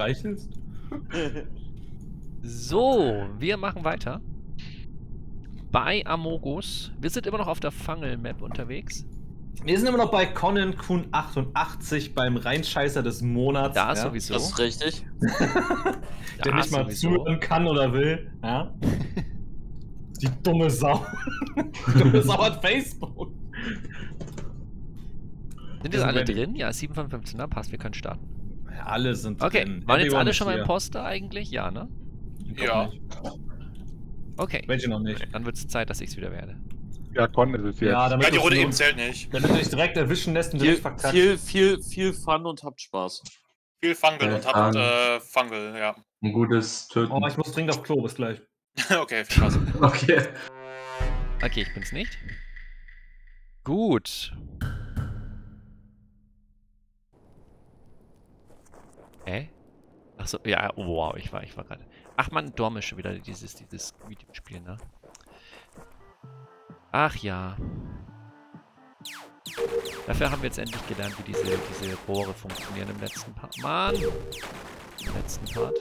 streichelst? So, wir machen weiter. Bei Amogus. Wir sind immer noch auf der Fangel-Map unterwegs. Wir sind immer noch bei Conan Kuhn 88 beim Reinscheißer des Monats. Da ja? sowieso. Das ist richtig. Der Da nicht mal sowieso. zuhören kann oder will. Ja? Die dumme Sau. Die dumme Sau hat Facebook. Sind jetzt alle ready. drin? Ja, 7 von 15, dann passt, wir können starten. Ja, alle sind Okay, drin. waren jetzt alle schon mal. Imposter eigentlich? Ja, ne? Ja. nicht. Okay, Welche noch nicht? dann wird es Zeit, dass ich es wieder werde. Ja, Con ist es jetzt. Ja, damit Ja, die Runde eben zählt nicht. Wenn du dich direkt erwischen lässt und Viel, direkt verkackst. viel, viel, viel Fun und habt Spaß. Viel Fungal Äh, und habt ähm, äh, Fungal, ja. Ein gutes Töten. Oh, ich muss dringend auf Klo, bis gleich. okay, viel Spaß. Okay. Okay, ich bin's nicht. Gut. Hä? Achso, ja, wow, ich war, ich war gerade. Ach man, Dorme wieder dieses, dieses Videospiel, ne? Ach ja. Dafür haben wir jetzt endlich gelernt, wie diese, diese Rohre funktionieren im letzten Part. Mann! Im letzten Part.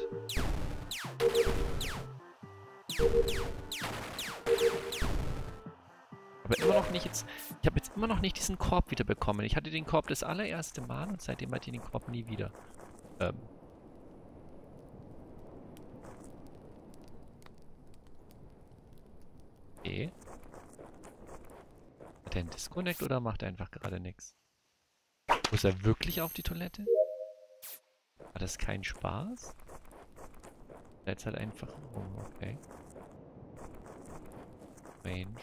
Aber immer noch nicht jetzt. Ich habe jetzt immer noch nicht diesen Korb wieder bekommen. Ich hatte den Korb das allererste Mal und seitdem hatte ich den Korb nie wieder. Ähm. Okay. Hat er einen Disconnect oder macht er einfach gerade nichts? Muss er wirklich auf die Toilette? War das kein Spaß? Jetzt halt einfach. Oh, okay. Mensch.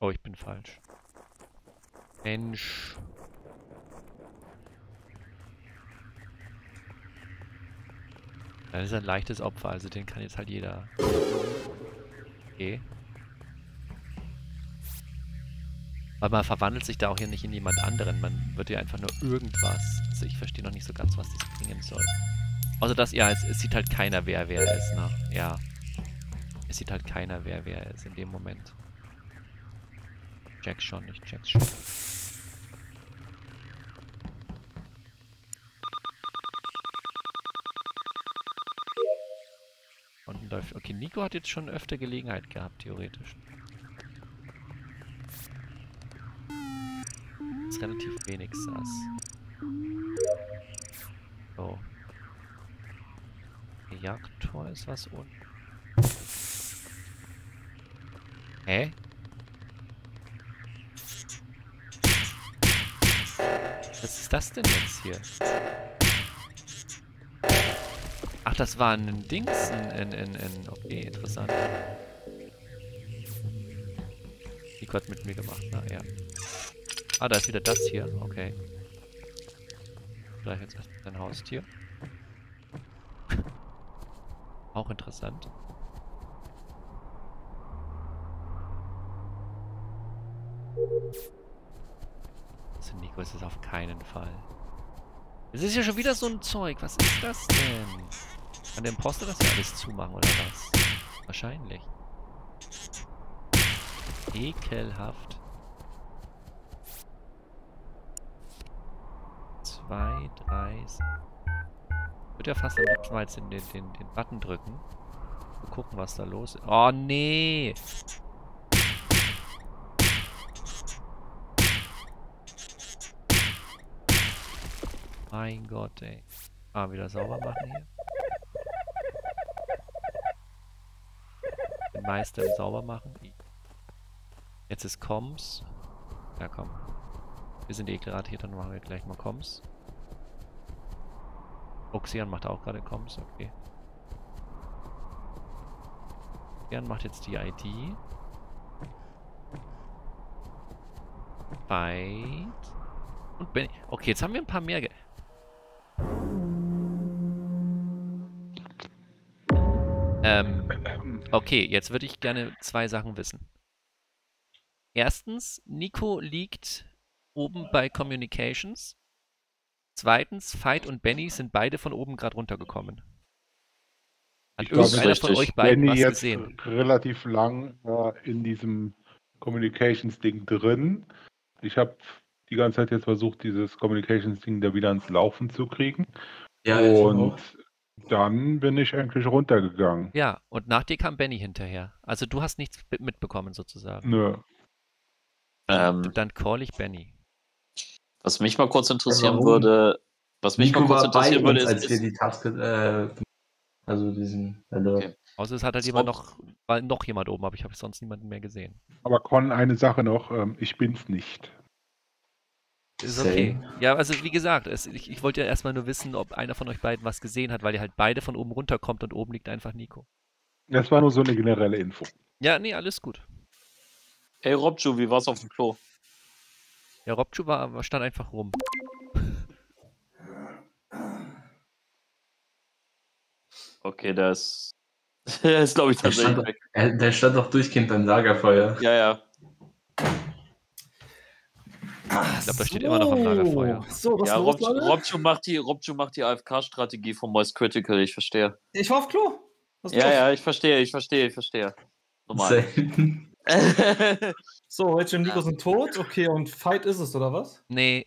Oh, ich bin falsch. Mensch. Das ist ein leichtes Opfer, also den kann jetzt halt jeder. Okay. Weil man verwandelt sich da auch hier nicht in jemand anderen, man wird ja einfach nur irgendwas. Also ich verstehe noch nicht so ganz, was das bringen soll. Außer dass, ja, es, es sieht halt keiner, wer wer ist, ne? Ja. Es sieht halt keiner, wer wer ist in dem Moment. Check's schon, ich check's schon. Nico hat jetzt schon öfter Gelegenheit gehabt, theoretisch. Ist relativ wenig Sass. So. Jagdtor ist was unten. Hä? Was ist das denn jetzt hier? Ach, das war ein Dings, ein, ein, ein okay, interessant. Nico hat mit mir gemacht, na ja. Ah, da ist wieder das hier, okay. Vielleicht jetzt ein Haustier. Auch interessant. Also Nico ist es auf keinen Fall. Es ist ja schon wieder so ein Zeug. Was ist das denn? Kann der Imposter das alles zumachen oder was? Wahrscheinlich. Ekelhaft. Zwei, drei. würde ja fast am liebsten mal jetzt den, den, den, Button drücken. Und gucken, was da los ist. Oh, nee! Mein Gott, ey. Ah, wieder sauber machen hier. Meister sauber machen. Jetzt ist Koms. Ja, komm. Wir sind eh gerade hier, dann machen wir gleich mal Koms. Oxian macht auch gerade Koms, okay. Oxian macht jetzt die ID. Fight. Und Benny. Okay, jetzt haben wir ein paar mehr. Ge ähm, okay, jetzt würde ich gerne zwei Sachen wissen. Erstens, Nico liegt oben bei Communications. Zweitens, Fight und Benny sind beide von oben gerade runtergekommen. Hat Ich irgendeiner von euch beiden Benny was jetzt gesehen? relativ lang äh, in diesem Communications-Ding drin. Ich habe die ganze Zeit jetzt versucht, dieses Communications-Ding da wieder ans Laufen zu kriegen. Ja, Und. Dann bin ich eigentlich runtergegangen. Ja, und nach dir kam Benny hinterher. Also du hast nichts mit- mitbekommen sozusagen. Nö. Ähm, Dann call ich Benny. was mich mal kurz interessieren warum? würde, was mich Nico mal kurz war bei interessieren würde, uns, ist, als wir die Task, äh, also diesen, also, Okay. Außer es hat halt jemand noch, war noch jemand oben, aber ich habe sonst niemanden mehr gesehen. Aber Con, eine Sache noch, ähm, ich bin's nicht. Ist Same. okay. Ja, also wie gesagt, es, ich, ich wollte ja erstmal nur wissen, ob einer von euch beiden was gesehen hat, weil ihr halt beide von oben runterkommt und oben liegt einfach Nico. Das war nur so eine generelle Info. Ja, nee, alles gut. Hey Robju, wie war's auf dem Klo? Ja, Robchu war, war- stand einfach rum. Okay, der ist, der ist glaube ich der, tatsächlich stand, weg. er, der stand doch durchgehend beim Lagerfeuer. Ja, ja. Ich glaube, da steht immer noch am Lagerfeuer. So, was Ja, los, Rob, Leute? Robju macht die, macht die AFK-Strategie von Moist Critical, ich verstehe. Ich war auf Klo. Was Ja, ja, ich verstehe, ich verstehe, ich verstehe. Normal. Selten. So, Rachel und Nico sind tot. Okay, und Fight ist es, oder was? Nee,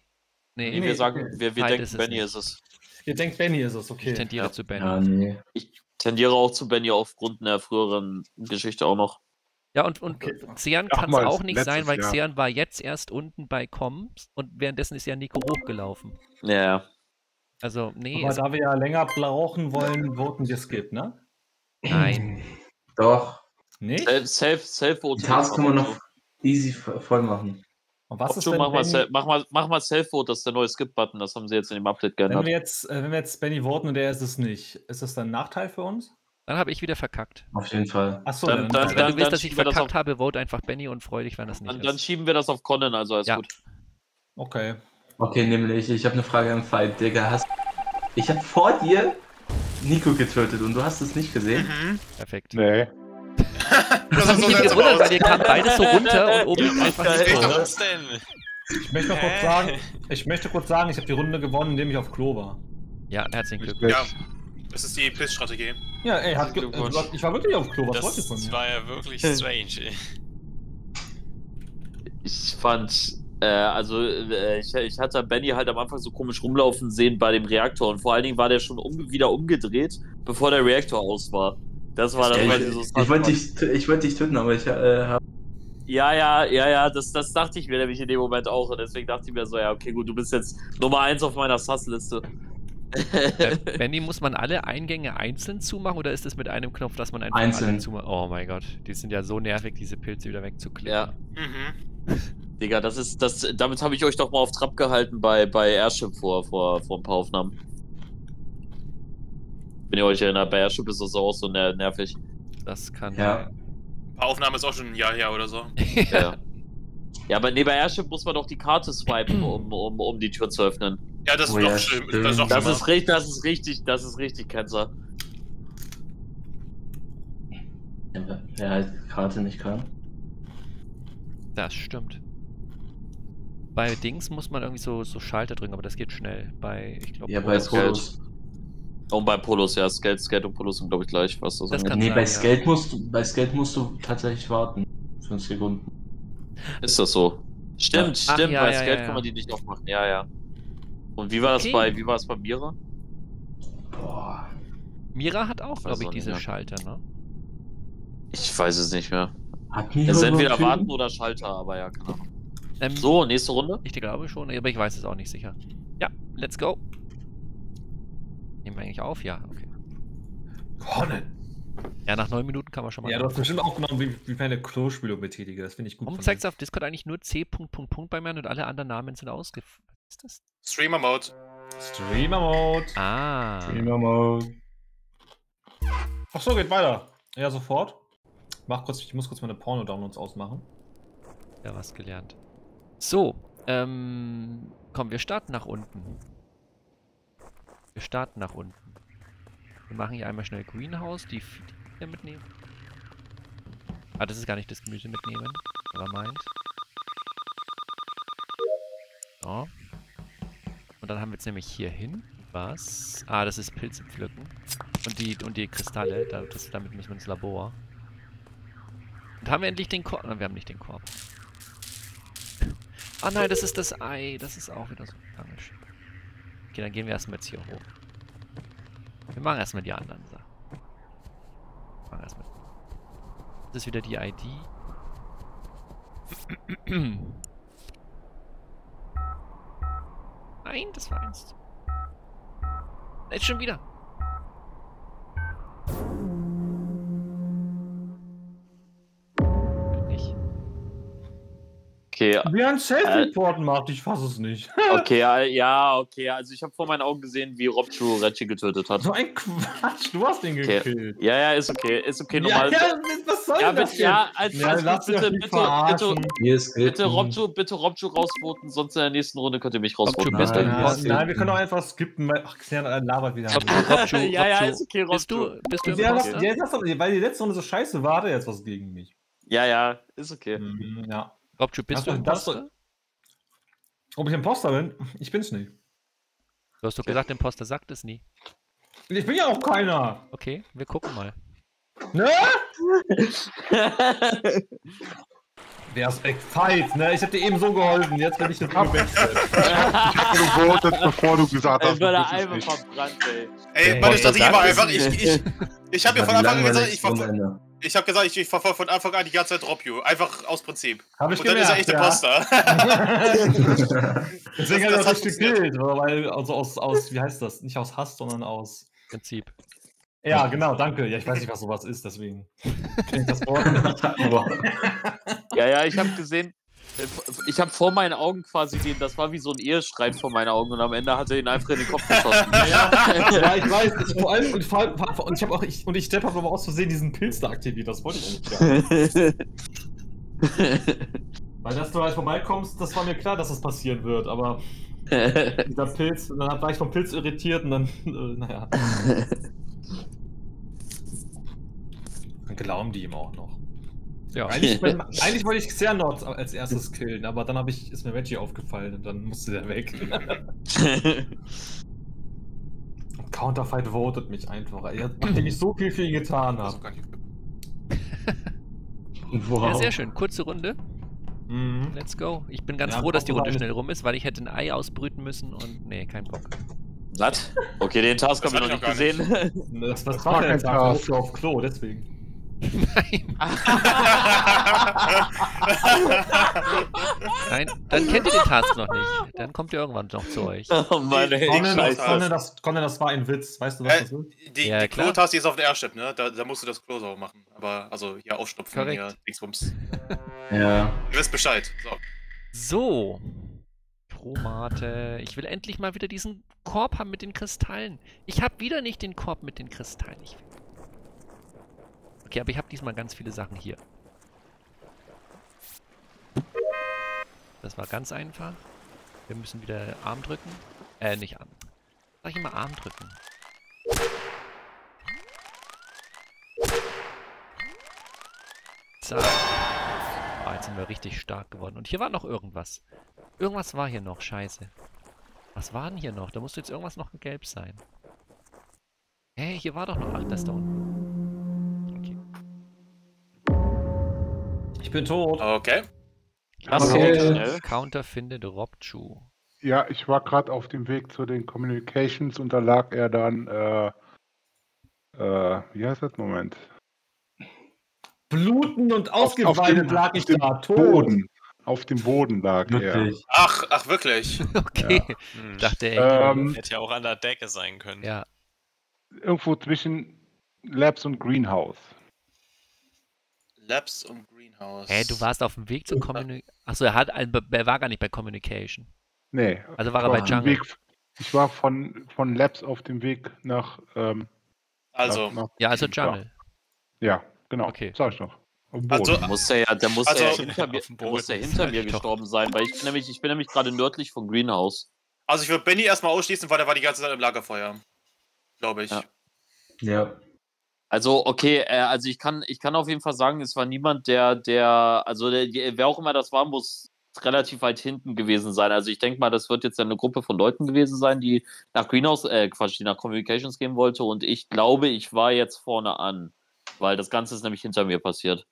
nee, nee, wir Nee, sagen, wir, wir denken, ist es Benny nicht. ist es. Ihr denkt, Benny ist es, okay. ich tendiere Ja. zu Benny. Ja, nee. Ich tendiere auch zu Benny aufgrund einer früheren Geschichte auch noch. Ja, und, und Okay. Xean kann es auch nicht sein, weil Jahr. Xean war jetzt erst unten bei Comms und währenddessen ist ja Nico hochgelaufen. Ja. Also, nee, Aber da wir ja länger brauchen wollen, voten wir Skip, ne? nein. Doch. Nicht? Self, self, self Die Task kann man noch easy vo- voll machen. Und was ist Robju, denn, mach mal, Benny, mach mal, mach mal Self-Vote, das ist der neue Skip-Button, das haben sie jetzt in dem Update wenn geändert. wir jetzt, äh, wenn wir jetzt Benny voten und er ist es nicht, ist das dann ein Nachteil für uns? Dann habe ich wieder verkackt. Auf jeden Fall. Achso, Dann- dann, dann- wenn dann- du willst, dass ich verkackt auf- habe, vote einfach Benny und freu dich, wenn das nicht Dann, dann ist. schieben wir das auf Conan, also alles Ja. gut. okay. Okay, nämlich, ich habe eine Frage am Fight, Digga. Hast, ich habe vor dir Nico getötet und du hast es nicht gesehen? Mhm. Perfekt. Nee. Das hat mich nicht gewundert, weil ihr kamt beides so runter und oben einfach Nico. was denn? Ich möchte mal kurz sagen, ich möchte kurz sagen, ich habe die Runde gewonnen, indem ich auf Klo war. Ja, herzlichen Glückwunsch. Ja, das ist die Piss-Strategie. Ja, ey, hat ge äh, Glückwunsch. ich war wirklich auf Klo, was wolltest du Das von mir? war ja wirklich strange. ey. Ich fand, äh, also äh, ich, ich hatte Benny halt am Anfang so komisch rumlaufen sehen bei dem Reaktor und vor allen Dingen war der schon um, wieder umgedreht, bevor der Reaktor aus war. Das war das, Ja, was ich so ich wollte dich, ich wollte dich töten, aber ich äh, hab, Ja, ja, ja, ja, das, das dachte ich mir nämlich in dem Moment auch und deswegen dachte ich mir so, ja, okay, gut, du bist jetzt Nummer eins auf meiner Sus-Liste. Äh, Benny, muss man alle Eingänge einzeln zumachen oder ist es mit einem Knopf, dass man einfach alle Einzeln. zumacht? Oh mein Gott, die sind ja so nervig, diese Pilze wieder wegzuklicken. ja, Mhm. Digga, das ist, das, damit habe ich euch doch mal auf Trab gehalten bei, bei Airship vor, vor, vor ein paar Aufnahmen. Wenn ihr euch erinnert, bei Airship ist das auch so ner nervig. Das kann Ja. Ein paar Aufnahmen ist auch schon ein Jahr her oder so. Ja. ja, aber nee, bei Airship muss man doch die Karte swipen, um, um, um die Tür zu öffnen. Ja, das ist Oh doch ja, schlimm. stimmt. Das ist doch Das schlimmer. ist, richtig, das ist richtig, das ist richtig, Kenzer. ja, wer halt die Karte nicht kann. Das stimmt. Bei Dings muss man irgendwie so, so Schalter drücken, aber das geht schnell. Bei, ich glaube, Ja, bei. Polos. Und bei Polos, ja, Skate, Skate und Polos sind, glaube ich, gleich, was das Das Nee, sein, bei ja. Skate musst du, bei Skate musst du tatsächlich warten. Fünf Sekunden. Ist das so? Stimmt, Ach, stimmt, ja, bei ja, Skate ja, kann man ja. die nicht aufmachen, ja, ja. Und wie war das Okay. bei, wie war es bei Mira? Boah. Mira hat auch, glaube ich, diese mehr. Schalter, ne? Ich weiß es nicht mehr. Hat Miro Es ist entweder warten oder Schalter, aber ja, keine Ahnung. Ähm, So, nächste Runde. Ich glaube schon, aber ich weiß es auch nicht sicher. Ja, let's go. Nehmen wir eigentlich auf? Ja, okay. Conan. Ja, nach neun Minuten kann man schon mal. Ja, du hast bestimmt auch genommen, wie, wie ich meine Klospülung betätige. Das finde ich gut. Warum es dir. auf Discord eigentlich nur C. Punkt, Punkt, Punkt bei mir und alle anderen Namen sind ausgef... Ist das? Streamer-Mode. Streamer Mode. Ah. Streamer Mode. Ach so, geht weiter. Ja, sofort. Mach kurz, ich muss kurz meine Porno-Downloads ausmachen. Ja, was gelernt. So, ähm, komm, wir starten nach unten. Wir starten nach unten. Wir machen hier einmal schnell Greenhouse, die, hier mitnehmen. Ah, das ist gar nicht das Gemüse mitnehmen, aber meint. So. Und dann haben wir jetzt nämlich hier hin. Was? Ah, das ist Pilze pflücken. Und die, und die Kristalle, da, das, damit müssen wir ins Labor. Und haben wir endlich den Korb? Nein, wir haben nicht den Korb. Ah nein, das ist das Ei. Das ist auch wieder so komisch. Okay, dann gehen wir erstmal jetzt hier hoch. Wir machen erstmal die anderen Sachen. Machen erstmal. Das ist wieder die ID. Nein, das war eins. Jetzt schon wieder. Okay, Wer ein Self-Report macht, ich fasse es nicht. okay, ja, ja, okay. Also ich habe vor meinen Augen gesehen, wie Rob True Reggie getötet hat. So ein Quatsch, du hast den Okay. gekillt. Ja, ja, ist okay, ist okay, Ja, normal. ja, was soll Ja, das bitte, ja, als, Ja, als lass dich bitte, nicht bitte, bitte, verarschen. Hier ist bitte bitte Robju rausvoten, sonst in der nächsten Runde könnt ihr mich rausvoten. Bist Nein, ja, Posten? Nein, wir können doch einfach skippen, weil. Ach, äh, labert wieder. Robju, Robju, ja, ja, Robju. ist okay, Bist Robju. du, bist du Ja, das, ja, das, weil die letzte Runde so scheiße war, hat er jetzt was gegen mich. Ja, ja, ist okay. Mhm, ja. Robju, bist du doch- im das doch- Posten? Ob ich Imposter bin? Ich bin's nicht. Du hast doch gesagt, Imposter sagt es nie. Ich bin ja auch keiner. Okay, wir gucken mal. Ne? Wer ist echt fight, ne? Ich hab dir eben so geholfen, jetzt bin ich jetzt gewechselt. Ich habe gewotet, bevor du gesagt hast, er bist es einfach nicht. verbrannt, ey. Ey, Strategie sagt war das einfach, ich, ich, ich habe mir von Anfang an gesagt, ich, Ende. Ich habe gesagt, ich, ich verfolge von Anfang an die ganze Zeit Drop You. Einfach aus Prinzip. Hab ich Und dann ist er echt gemerkt, Imposter. Deswegen hat Das- er das das hat gekillt, weil also aus, aus, wie heißt das? Nicht aus Hass, sondern aus. Prinzip. Ja, genau, danke. Ja, ich weiß nicht, was sowas ist, deswegen. ich das Wort. Ja, ja, ich habe gesehen, ich habe vor meinen Augen quasi den, das war wie so ein Ehestreit vor meinen Augen und am Ende hat er ihn einfach in den Kopf geschossen. ja, ich weiß. Ich, vor allem, und, vor allem, und ich habe auch, ich, und ich Stepp habe aber aus Versehen diesen Pilz da aktiviert, das wollte ich eigentlich gar nicht. Weil dass du halt vorbeikommst, das war mir klar, dass das passieren wird, aber dieser Pilz, dann war ich vom Pilz irritiert und dann, äh, naja. Dann glauben die ihm auch noch. Ja. Eigentlich, eigentlich wollte ich Xernot als erstes killen, aber dann ich, ist mir Reggie aufgefallen und dann musste der weg. Counterfight votet mich einfach, nachdem ich so viel für ihn getan habe. nicht. Wow. Ja, sehr schön. Kurze Runde. Mhm. Let's go. Ich bin ganz Ja, froh, dass die Runde schnell rum ist, weil ich hätte ein Ei ausbrüten müssen und nee, kein Bock. Was? Okay, den Task haben wir noch nicht gesehen. Das, das, Das war war kein Task. du auf Klo, deswegen. Nein. Nein, dann kennt ihr den Task noch nicht. Dann kommt ihr irgendwann noch zu euch. Oh Mann, ey, Conne, das. Conne, das, Conne, das war ein Witz, weißt du, was Äh, das ist? Die, Ja, die. Klo-Taste ist auf der Airship, ne? Da, da musst du das Klo sauber machen. Aber, also, hier aufstopfen, Korrekt. hier, Dingsbums. Ja. Ihr wisst Bescheid. So. So. Chromate. Ich will endlich mal wieder diesen Korb haben mit den Kristallen. Ich habe wieder nicht den Korb mit den Kristallen. Ich okay, aber ich habe diesmal ganz viele Sachen hier. Das war ganz einfach. Wir müssen wieder Arm drücken. Äh, nicht Arm. Sag ich immer Arm drücken. Zack. Ah, jetzt sind wir richtig stark geworden. Und hier war noch irgendwas. Irgendwas war hier noch, scheiße. Was war denn hier noch? Da muss jetzt irgendwas noch gelb sein. Hä, hier war doch noch... Ach, das da unten. Ich bin tot. Okay. Krass, Okay. Counter findet Robchu. Ja, ich war gerade auf dem Weg zu den Communications und da lag er dann, äh, äh, wie heißt das? Moment. Bluten und ausgeweidet lag ich da, tot. Boden. Auf dem Boden lag er. Wirklich. Ach, ach, wirklich. Okay. Hm. Ich dachte, ey, Ähm, Hätte ja auch an der Decke sein können. ja. Irgendwo zwischen Labs und Greenhouse. Labs und Greenhouse. Hä, du warst auf dem Weg zur Communication. Achso, er, hat, er war gar nicht bei Communication. Nee. Also war ich er bei Jungle. Weg, ich war von, von Labs auf dem Weg nach. Ähm, Also, nach, nach Ja, also. Jungle. Ja, genau. Okay. Sag ich noch. Also-. Der muss ja, der muss Also- ja hinter mir, der muss ja Boden. hinter mir Doch. gestorben sein, weil ich bin nämlich, ich bin nämlich gerade nördlich von Greenhouse. also ich würde Benny erstmal ausschließen, weil der war die ganze Zeit im Lagerfeuer. Glaube ich. Ja. Ja. Also, okay, äh, also ich kann, ich kann auf jeden Fall sagen, es war niemand, der, der, also der, wer auch immer das war, muss relativ weit hinten gewesen sein. Also ich denke mal, das wird jetzt eine Gruppe von Leuten gewesen sein, die nach Greenhouse, äh, Quatsch, die nach Communications gehen wollte. Und ich glaube, ich war jetzt vorne an, weil das Ganze ist nämlich hinter mir passiert.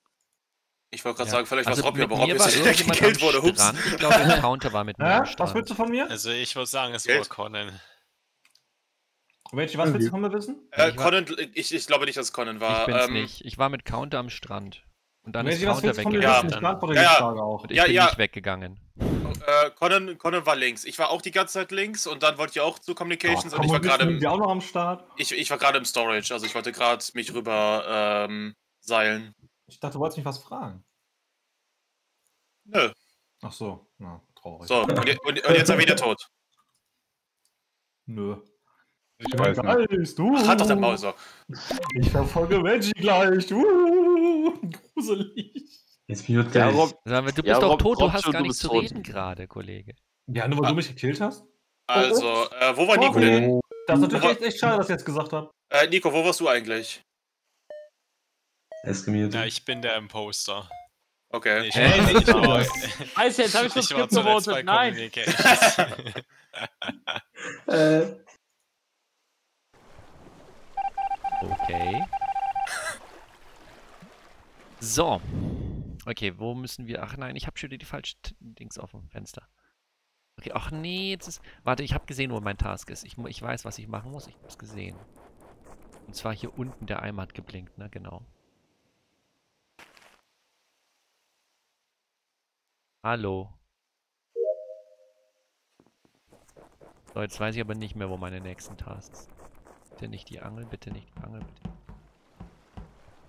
Ich wollte gerade Ja. sagen, vielleicht Also war es Robby, aber Robby ist irgendjemand gekillt wurde. Hups. Ich glaube, der Counter war mit mir am Was willst du von mir? Also ich würde sagen, es war Conan. Reggie, was willst du von mir wissen? Äh, Ich Conan, ich, ich glaube nicht, dass Conan war. ich bin's Ähm, nicht. Ich war mit Counter am Strand. Und dann ist Counter weggegangen. Ja, ja, die ja. Frage auch. Und ich Ja, bin ja. nicht weggegangen. Äh, Conan, Conan war links. Ich war auch die ganze Zeit links und dann wollte ich auch zu Communications Oh, und ich war gerade im, wir auch noch am Start. ich, ich war gerade im Storage. Also ich wollte gerade mich rüber ähm, seilen. Ich dachte, du wolltest mich was fragen. Nö. Ach so, na, traurig. So, und, und, und jetzt ist er wieder tot. Nö. Ich weiß nicht. Geist, uh, Ach, hat doch der Mauser. Ich verfolge Reggie gleich. Uh, gruselig. Jetzt Ja, ich. Rob, Sag mal, Du bist Ja, doch Rob- tot, du Rob, hast gar nicht bist zu reden gerade, Kollege. Ja, nur weil du mich gekillt hast? Also, äh, wo war Nico Oh. denn? Das ist natürlich echt, echt schade, dass ich jetzt gesagt habe. Äh, Nico, wo warst du eigentlich? Er ist gemutet. Ja, ich bin der Imposter. Okay. Nee, ich, Hä? war, ich, war, Scheiße, jetzt habe ich Skip zuletzt gewotet. Nein. Äh, Okay. So. Okay, wo müssen wir... Ach nein, ich habe schon die falschen Dings auf dem Fenster. Okay, ach nee, jetzt ist... Warte, ich habe gesehen, wo mein Task ist. Ich, ich weiß, was ich machen muss. Ich habe es gesehen. Und zwar hier unten, der Eimer hat geblinkt, ne? Genau. Hallo. So, jetzt weiß ich aber nicht mehr, wo meine nächsten Tasks sind. Bitte nicht die Angel, bitte nicht die Angel, bitte.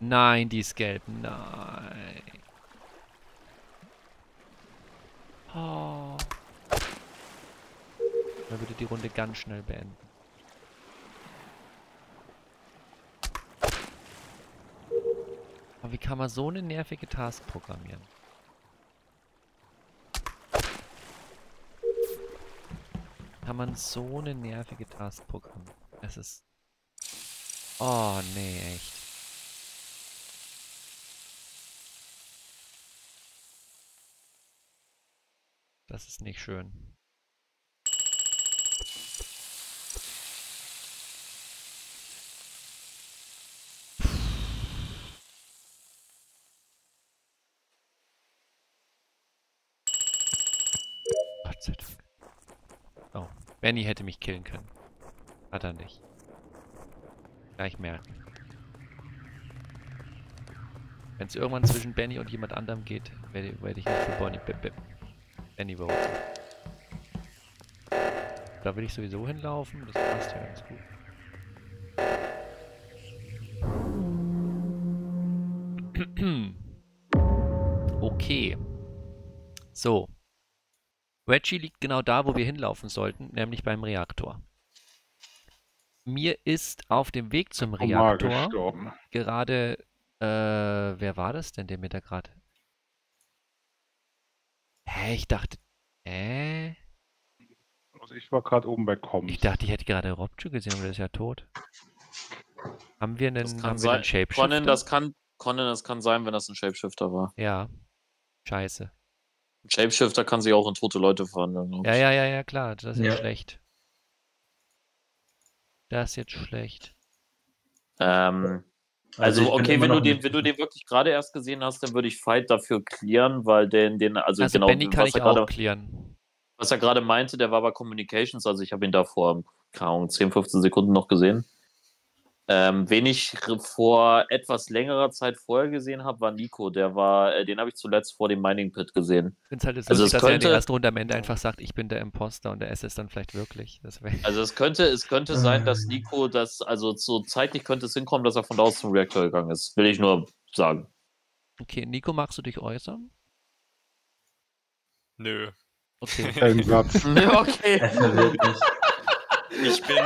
Nein, die ist gelb. Nein. Oh. Dann würde die Runde ganz schnell beenden. Aber wie kann man so eine nervige Task programmieren? Kann man so eine nervige Task programmieren? Es ist... Oh, nee, echt. Das ist nicht schön. Gott sei Dank. Oh, Benny hätte mich killen können. Hat er nicht. Gleich merken. Wenn es irgendwann zwischen Benny und jemand anderem geht, werde werd ich nicht für Bonnie, Be Be Benny voten. Da will ich sowieso hinlaufen, das passt ja ganz gut. Okay. So. Reggie liegt genau da, wo wir hinlaufen sollten, nämlich beim Reaktor. Mir ist auf dem Weg zum Omar Reaktor gestorben. gerade, äh, wer war das denn, der mir da gerade... Hä, ich dachte, äh, Also ich war gerade oben bei Comms. ich dachte, ich hätte gerade Robju gesehen, aber der ist ja tot. Haben wir einen, Das kann haben wir sein. einen Shapeshifter? Conan, das kann, Conan, das kann sein, wenn das ein Shapeshifter war. Ja. Scheiße. Ein Shapeshifter kann sich auch in tote Leute verwandeln. Ja, ja, ja, ja, klar. Das ist Ja. schlecht. Das ist jetzt schlecht. Ähm, also, bin okay, wenn du, den, wenn du den wirklich gerade erst gesehen hast, dann würde ich Fight dafür clearen, weil den, den also, Also, genau, Benny kann was ich er auch gerade klären. was er gerade meinte, der war bei Communications, also ich habe ihn da vor, keine Ahnung, 10, 15 Sekunden noch gesehen. Ähm, wen ich vor etwas längerer Zeit vorher gesehen habe, war Nico. Der war, äh, den habe ich zuletzt vor dem Mining Pit gesehen. Ich finde es halt jetzt Also lustig, dass er in der könnte- ersten Runde am Ende einfach sagt, ich bin der Imposter und der ist es dann vielleicht wirklich. Also es könnte, es könnte sein, dass Nico das, also so zeitlich könnte es hinkommen, dass er von da aus zum Reaktor gegangen ist. Will ich nur sagen. Okay, Nico, magst du dich äußern? Nö. Okay. Okay. Ich bin.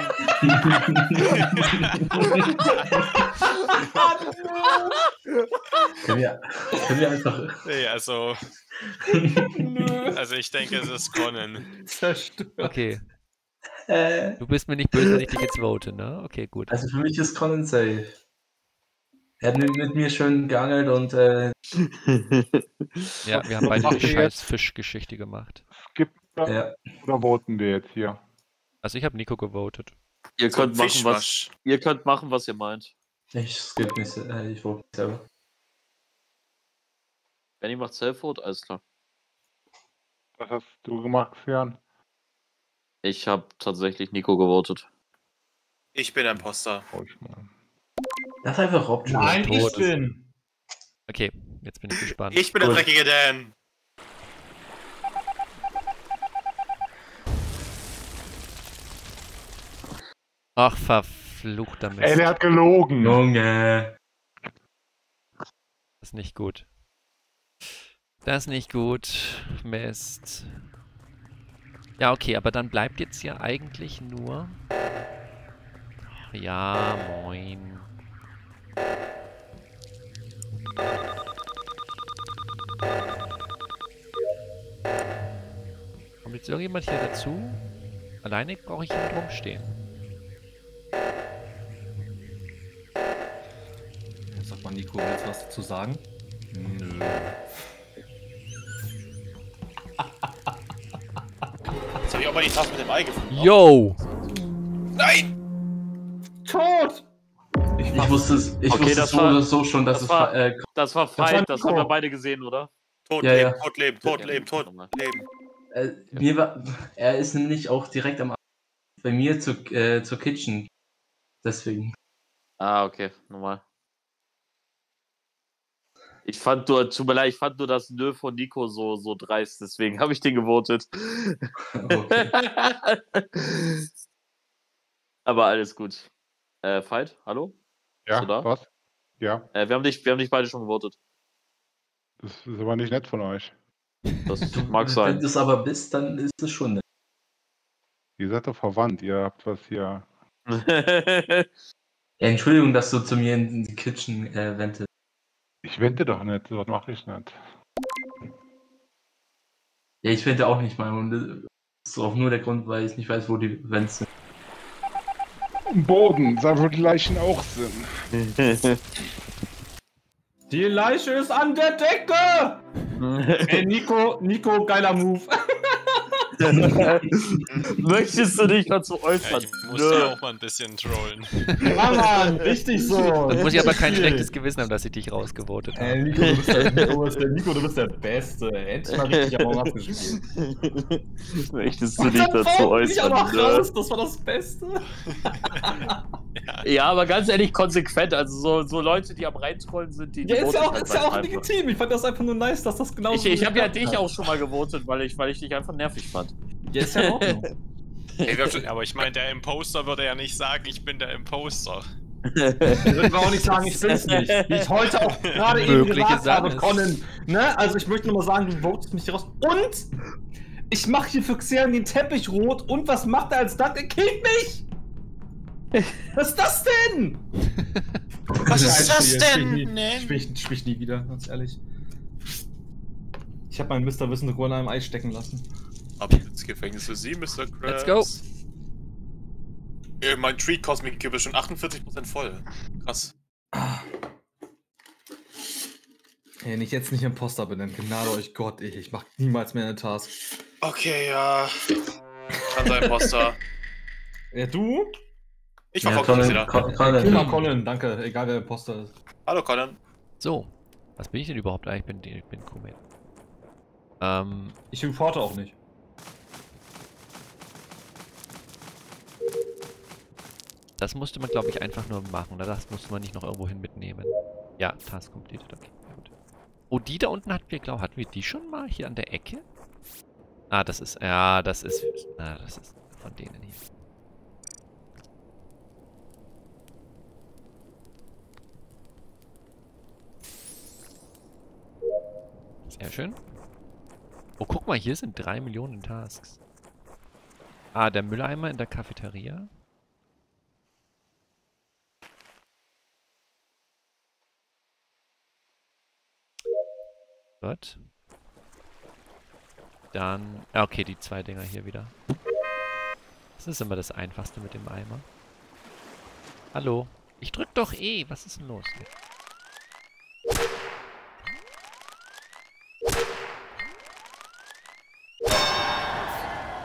können, wir, können wir einfach. Nee, also. Also ich denke, es ist Conan. Zerstört. Okay. Äh, Du bist mir nicht böse, wenn ich dich jetzt vote, ne? Okay, gut. also für mich ist Conan safe. Er hat mit, mir schön geangelt und äh, Ja, wir haben beide eine scheiß? Fischgeschichte gemacht. Skip ja. oder voten wir jetzt hier? Also ich habe Nico gewotet. Ihr könnt machen, was, ihr könnt machen, was ihr meint. Ich skip mich, se- äh, ich vote selber. Benny macht Self-Vote, alles klar. Was hast du gemacht, Jan? Ich habe tatsächlich Nico gewotet. Ich bin mal. Das ist einfach Rob Nein, ich bin. Okay, jetzt bin ich gespannt. Ich bin der dreckige Dan. Ach, verfluchter Mist. Ey, der hat gelogen. Junge. Das ist nicht gut. Das ist nicht gut. Mist. Ja, okay, aber dann bleibt jetzt ja eigentlich nur... Ja, moin. Kommt jetzt irgendjemand hier dazu? Alleine brauche ich hier rumstehen. Nico, willst du was dazu sagen? Nö. Jetzt habe ich auch mal die Tasse mit dem Ei gefunden. Yo! Nein! Tot! Ich, Ich wusste es, ich Okay, wusste das so war- oder so schon, dass das es war- äh, Das war war Fight, das haben wir beide gesehen, oder? Tot, Ja, leben, ja. tot, leben, tot, leben, tot, leben. äh, mir war, er ist nämlich auch direkt am bei mir zu, äh, zur Kitchen. Deswegen. Ah, okay, nochmal. Ich fand nur, tut mir leid, ich fand nur das Nö von Nico so, so dreist, deswegen habe ich den gewotet. Okay. Aber alles gut. Äh, Fight, hallo? Ja, Bist du da? was? Ja, Äh, wir, haben dich, wir haben dich beide schon gewotet. das ist aber nicht nett von euch. Das mag Wenn sein. du es aber bist, dann ist es schon. nett. Ihr seid doch verwandt, ihr habt was hier. Ja, Entschuldigung, dass du zu mir in die Kitchen äh, wendest. Ich wende doch nicht, das mache ich nicht. Ja, ich wende auch nicht mal. Und das ist auch nur der Grund, weil ich nicht weiß, wo die Vents sind. Am Boden, da wo die Leichen auch sind. Die Leiche ist an der Decke! Ey, Nico, Nico, geiler Move. Möchtest du dich dazu äußern? Ich muss Nö. ja auch mal ein bisschen trollen. Ja, Mann, richtig so. Dann muss ich aber kein schlechtes Gewissen haben, dass ich dich rausgevotet habe. Ey, Nico, du bist der, Nico, der, Nico, du bist der Beste. Endlich mal richtig am Augen gespielt. Möchtest du dich dazu Ich auch noch äußern? Nö. raus, das war das Beste. Ja, aber ganz ehrlich, konsequent. Also so, so Leute, die am Reintrollen sind, die. die Ja, ist ja auch, halt ist ja auch legitim. Ich fand das einfach nur nice, dass das genau Ich, so ich habe ja dich auch schon mal gewotet, weil ich, weil ich dich einfach nervig fand. Ja, ist ja in Wir schon, aber ich meine, der Imposter würde ja nicht sagen, ich bin der Imposter. Ich würde auch nicht sagen, ich bin's nicht. Wie ich heute auch gerade eben gesagt habe. Conan. Ne? Also ich möchte nur mal sagen, du votest mich hier raus. Und ich mache hier für Xeran den Teppich rot. Und was macht er als Dank? Er killt mich! Was ist das denn? Was ist das denn? Ich spiele Nee. spiel, ich spiel ich nie wieder, ganz ehrlich. Ich habe meinen Mr. Wissen Ruhe in einem Ei stecken lassen. Ab ins Gefängnis für Sie, Mr. Krabs. Let's go. Äh, mein Tree Cosmic Cube ist schon 48% voll. Krass. Wenn ich jetzt nicht Imposter bin, dann gnade euch Gott, ey. Ich mach niemals mehr eine Task. Okay, ja. Kann sein, Poster. Ja, du? Ich Ja, verfolge Colin, ja, Con- Immer Colin, Colin, danke. Egal wer Imposter ist. Hallo, Colin. So, was bin ich denn überhaupt? Ah, ich bin, ich bin Komet. Ähm, Ich reporte auch nicht. Das musste man, glaube ich, einfach nur machen. Oder das musste man nicht noch irgendwo hin mitnehmen. Ja, Task completed, okay. Gut. Oh, die da unten hatten wir, glaube hatten wir die schon mal hier an der Ecke? Ah, das ist, ja, das ist, ah, das ist von denen hier. Sehr schön. Oh, guck mal, hier sind drei Millionen Tasks. Ah, der Mülleimer in der Cafeteria. Gut. Dann. Ah, okay, die zwei Dinger hier wieder. Das ist immer das Einfachste mit dem Eimer. Hallo. Ich drück doch eh. Was ist denn los?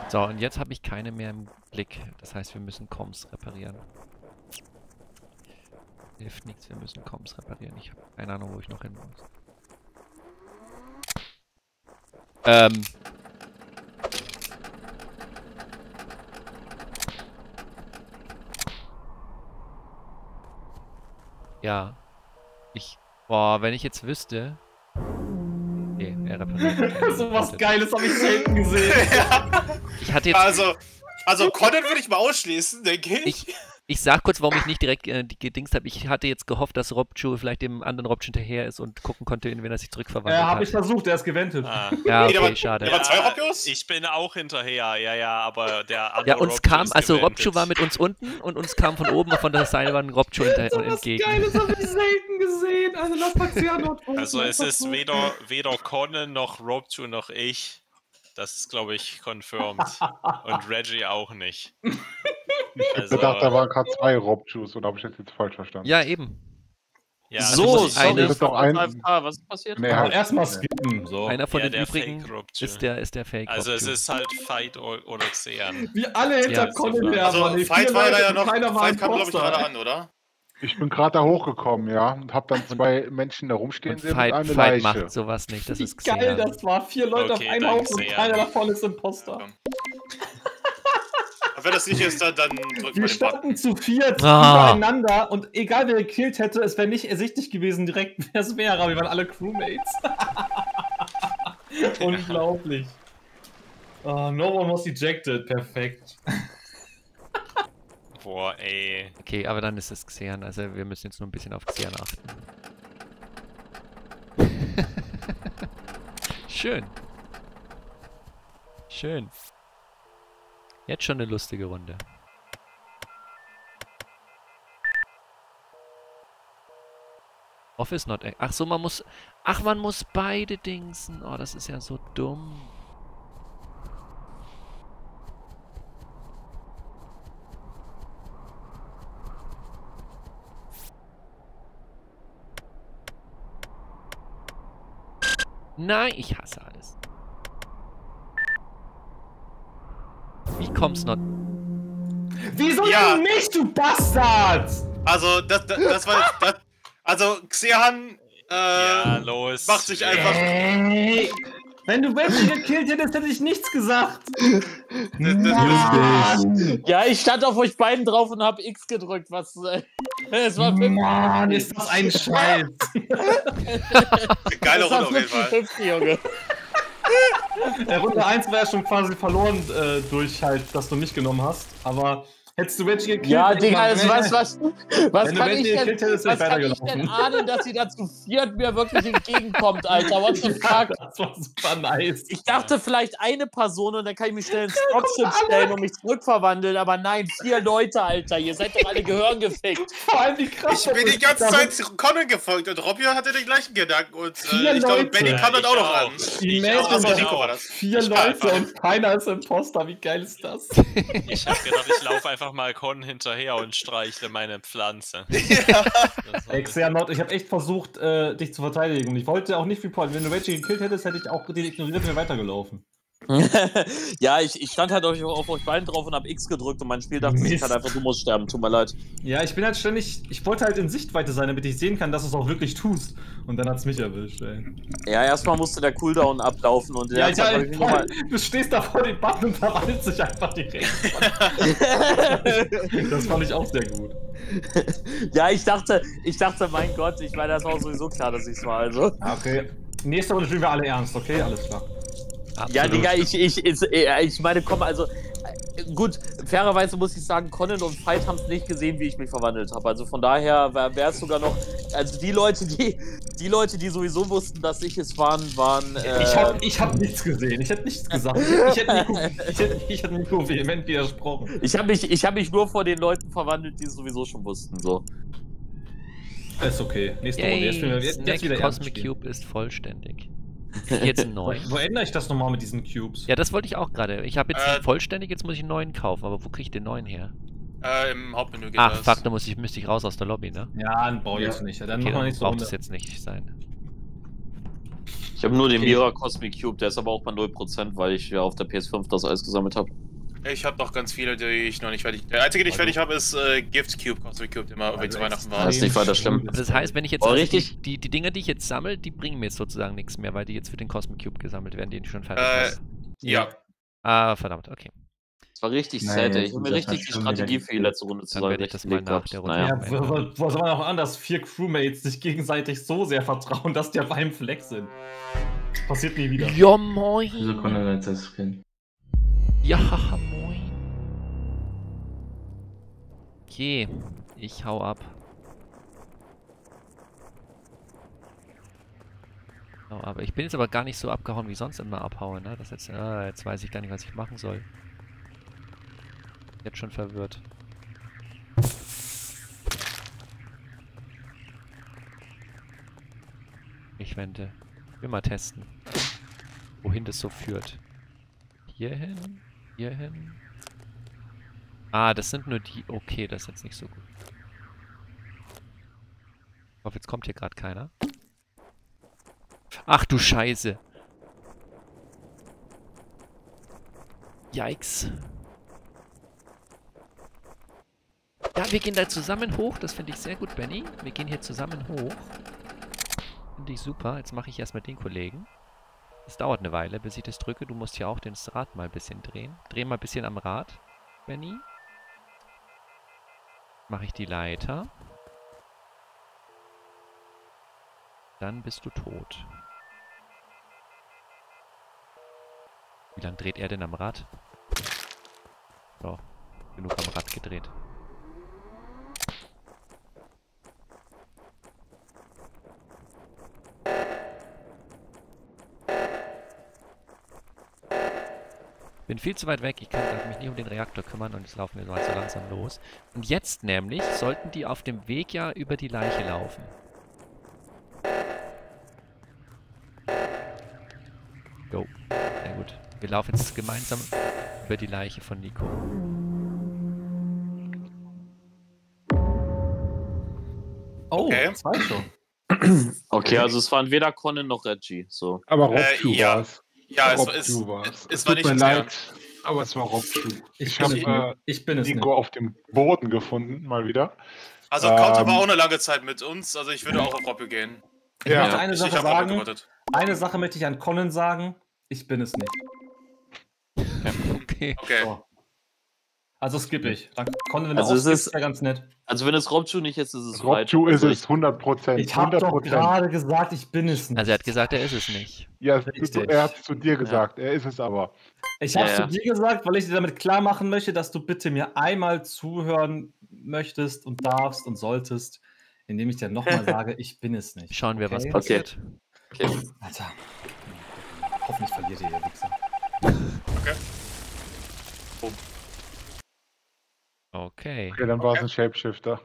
So, und jetzt habe ich keine mehr im Blick. Das heißt, wir müssen Coms reparieren. Hilft nichts, wir müssen Coms reparieren. Ich habe keine Ahnung, wo ich noch hin muss. Ähm. Ja. Ich. Boah, wenn ich jetzt wüsste. Okay, er repariert. so was Geiles habe ich selten gesehen. ja. Ich hatte jetzt. Also, also Content würde ich mal ausschließen, denke ich. ich ich sag kurz, warum ich nicht direkt äh, die gedingst habe. Ich hatte jetzt gehofft, dass Robchu vielleicht dem anderen Robchu hinterher ist und gucken konnte, in wen er sich zurückverwandelt Ja, habe hat. ich versucht, er ist gewendet. Ah. ja, okay, war- schade. der war- zwei Robbios? Ich bin auch hinterher, ja, ja, aber der andere Ja, uns Robju kam, ist also. Robchu war mit uns unten und uns kam von oben von der Seilbahn Robchu hinter so was entgegen. Geiles habe ich selten gesehen. Also lass mal Xehanort voten, Also es ist weder, weder Conan noch Robju noch ich. Das ist, glaube ich, confirmed. Und Reggie auch nicht. Ich Also, dachte, da waren gerade zwei Robjuice oder habe ich das jetzt falsch verstanden? Ja, eben. ja, Also so, sorry, eine- ist doch ein- AFK, was ist passiert? Nee, halt. erstmal skippen. So. Einer von ja, den der übrigen ist der, ist der Fake Also es ist halt Fight oder Xean. Wie alle hinter Ja, her Also, waren. Fight war da Leute ja noch. Keiner war Fight ein kam, glaube ich, gerade an, oder? Ich bin gerade da hochgekommen, ja, und habe dann zwei Menschen da rumstehen sehen und Fight, eine Fight Leiche. macht sowas nicht. Das Wie ist geil Xehan. das war. Vier Leute Okay, auf dann Haufen und Xehan. keiner davon ist Imposter. Ja. Wenn das nicht ist, dann, dann drücken wir Wir den Button. standen zu viert Ah. übereinander und egal wer gekillt hätte, es wäre nicht ersichtlich gewesen direkt, wer es wäre, aber wir waren alle Crewmates. Unglaublich. Oh, no one was ejected. Perfekt. Boah, ey. Okay, aber dann ist es Xehan. Also wir müssen jetzt nur ein bisschen auf Xehan achten. Schön. Schön. Jetzt schon eine lustige Runde. Office not. ac- Ach so, man muss. Ach, man muss beide dingsen. Oh, das ist ja so dumm. Nein, ich hasse alles. Wie kommt's noch? Wieso Ja. denn nicht, du Bastard? Also, das, das, das war. Das, also, Xehan äh, Ja, los. macht sich einfach. Ey, wenn du Wendy gekillt hättest, hätte ich nichts gesagt. Das, das, Ja, ich stand auf euch beiden drauf und hab X gedrückt, was. Äh, es war 50. Mann, ist das ein Scheiß. geile Runde auf jeden Fall. 50-50, Junge. Runde 1 war schon quasi verloren äh, durch halt, dass du mich genommen hast. Aber hättest du Reggie gekillt... Ja, Digga, mal- es, was, was, was Wenn du kann ich denn, gekillt hättest, was kann ich denn ahnen, dass sie da zu viert mir wirklich entgegenkommt, Alter? What the fuck? Das war super nice. Ich dachte vielleicht eine Person und dann kann ich mich schnell ins Dropship stellen und mich zurückverwandeln, aber nein, vier Leute, Alter. Ihr seid doch alle Gehirn gefickt. Vor allem die krass. Ich bin die ganze Zeit Conan gefolgt und Robbie hatte den gleichen Gedanken und Vier äh, ich glaube, Leute. Benny kam dann Ich auch noch an. Die Mädchen das. Vier Leute und keiner ist Imposter. Wie geil ist das? Ich hab gedacht, ich laufe einfach mal Con hinterher und streichle meine Pflanze. Ja. Ey, Xehanort, ich habe echt versucht, äh, dich zu verteidigen. Und ich wollte auch nicht viel Point. Wenn du Reggie gekillt hättest, hätte ich auch den ignoriert und wäre weitergelaufen. ja, ich, ich stand halt auf, auf euch beiden drauf und hab X gedrückt und mein Spiel dachte sich Mist. halt einfach, du musst sterben. Tut mir leid. Ja, ich bin halt ständig. Ich wollte halt in Sichtweite sein, damit ich sehen kann, dass du es auch wirklich tust. Und dann hat's mich erwischt, ey. Ja, erstmal musste der Cooldown ablaufen und der Ja, hat halt wirklich nochmal. du stehst da vor dem Button und verwandelt sich einfach direkt. das fand ich auch sehr gut. ja, ich dachte, ich dachte, mein Gott, ich meine, das war sowieso klar, dass ich's war. Also. Okay. Nächste Runde spielen wir alle ernst, okay? Alles klar. Ja, Absolut. Digga, ich, ich, ich, ich meine, komm, also äh, gut, fairerweise muss ich sagen, Conan und Fight haben es nicht gesehen, wie ich mich verwandelt habe. Also von daher wäre es sogar noch, also die Leute, die, die Leute, die sowieso wussten, dass ich es waren, waren. Äh, Ich hab, ich hab nichts gesehen. Ich hätte nichts gesagt. Ich hätte Nico, ich hätte, ich hätte Nico vehement widersprochen. ich habe mich, ich hab mich nur vor den Leuten verwandelt, die es sowieso schon wussten. So. Ist okay. Nächste Runde. Jetzt, jetzt, jetzt wieder Cosmic. Cube ist vollständig. Jetzt ein Wo, neuen. wo ändere ich das nochmal mit diesen Cubes? Ja, das wollte ich auch gerade. Ich habe jetzt Äh, einen vollständig, jetzt muss ich einen neuen kaufen. Aber wo kriege ich den neuen her? Äh, Im Hauptmenü geht Ach, das. fuck, da muss ich, müsste ich raus aus der Lobby, ne? Ja, dann brauche ich Ja. jetzt nicht. Dann Okay, machen wir dann nicht so braucht es jetzt nicht sein. Ich habe nur den Okay. Mira Cosmic Cube, der ist aber auch bei 0%, weil ich ja auf der PS5 das alles gesammelt habe. Ich habe noch ganz viele, die ich noch nicht fertig. Der einzige, den ich Also- fertig habe, ist äh, Gift Cube, Cosmic Cube, der immer irgendwie zu Weihnachten war. Das ist nicht weiter schlimm. Aber das heißt, wenn ich jetzt Oh, also richtig? Die, die, die Dinger, die ich jetzt sammle, die bringen mir jetzt sozusagen nichts mehr, weil die jetzt für den Cosmic Cube gesammelt werden, die schon fertig Äh, ist. Ja. Ah, verdammt, okay. Das war richtig Naja, sad, Ich habe mir das richtig die Strategie für die gekillt. letzte Runde Dann werde ich das mal nach der Runde Naja. Ja, was soll man auch an, dass vier Crewmates sich gegenseitig so sehr vertrauen, dass die auf einem Fleck sind? Passiert nie wieder. Ja, moin. Wieso konnte er jetzt das? Ja, moin. Okay, ich hau ab. Hau ab. Ich bin jetzt aber gar nicht so abgehauen, wie sonst immer abhaue, ne? Das jetzt, ah, jetzt weiß ich gar nicht, was ich machen soll. Jetzt schon verwirrt. Ich wende. Will mal testen. Wohin das so führt. Hierhin? Hierhin? Ah, das sind nur die... Okay, das ist jetzt nicht so gut. Ich hoffe, jetzt kommt hier gerade keiner. Ach du Scheiße. Yikes. Ja, wir gehen da zusammen hoch. Das finde ich sehr gut, Benny. Wir gehen hier zusammen hoch. Finde ich super. Jetzt mache ich erstmal den Kollegen. Es dauert eine Weile, bis ich das drücke. Du musst hier auch das Rad mal ein bisschen drehen. Dreh mal ein bisschen am Rad, Benny. Mache ich die Leiter. Dann bist du tot. Wie lange dreht er denn am Rad? So, genug am Rad gedreht. Bin viel zu weit weg, ich kann mich nicht um den Reaktor kümmern und jetzt laufen wir mal so langsam los. Und jetzt nämlich sollten die auf dem Weg ja über die Leiche laufen. Go. Sehr gut. Wir laufen jetzt gemeinsam über die Leiche von Nico. Oh, Okay. zwei schon. Okay, also es waren weder Conan noch Reggie. So. Aber Äh, Robju ja. war es. Ja, es, es, war's. es, es war Tut nicht mir leid, aber es war Robju. Ich, Ich bin, habe es, äh, ich bin es Nico nicht. auf dem Boden gefunden, mal wieder. Also Counter Ähm, war auch eine lange Zeit mit uns, also ich würde auch auf Robbe gehen. Ich Ja. möchte eine Ich, Sache ich sagen. Eine Sache möchte ich an Conan sagen. Ich bin es nicht. Okay. Okay. So. Also skippe ich. Dann Conan, wenn Also es ist- wäre ganz nett. Also wenn es Robju nicht ist, ist es. Robju ist Also es 100 Prozent. Ich habe 100 doch gerade gesagt, ich bin es nicht. Also er hat gesagt, er ist es nicht. Ja, Richtig. er hat es zu dir gesagt. Er ist es aber. Ich habe Ja, zu ja. dir gesagt, weil ich dir damit klar machen möchte, dass du bitte mir einmal zuhören möchtest und darfst und solltest, indem ich dir nochmal sage, ich bin es nicht. Schauen wir, was Okay? passiert. Okay. Alter. Hoffentlich verliert ihr, ihr Wichser. Okay. Okay, dann war es ein Shapeshifter.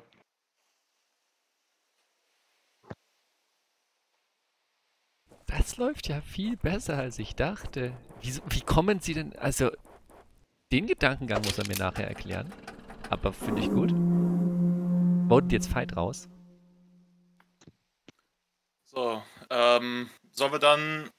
Das läuft ja viel besser, als ich dachte. Wieso, wie kommen Sie denn... Also, den Gedankengang muss er mir nachher erklären. Aber finde ich gut. Votet jetzt Fight raus. So, ähm, sollen wir dann.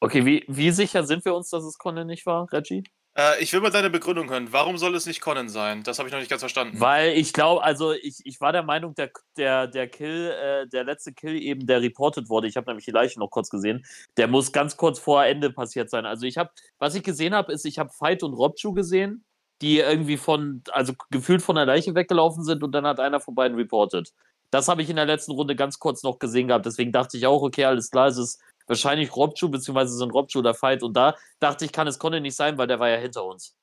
Okay, wie, wie sicher sind wir uns, dass es Conan nicht war, Reggie? Äh, ich will mal deine Begründung hören. Warum soll es nicht Conan sein? Das habe ich noch nicht ganz verstanden. Weil ich glaube, also ich, ich war der Meinung, der, der, der Kill, äh, der letzte Kill eben, der reported wurde, ich habe nämlich die Leiche noch kurz gesehen, der muss ganz kurz vor Ende passiert sein. Also ich habe, was ich gesehen habe, ist, ich habe Fight und Robju gesehen, die irgendwie von, also gefühlt von der Leiche weggelaufen sind und dann hat einer von beiden reported. Das habe ich in der letzten Runde ganz kurz noch gesehen gehabt. Deswegen dachte ich auch, okay, alles klar, es ist wahrscheinlich Robju, beziehungsweise sind Robju oder Fight. Und da dachte ich, kann es Conan nicht sein, weil der war ja hinter uns.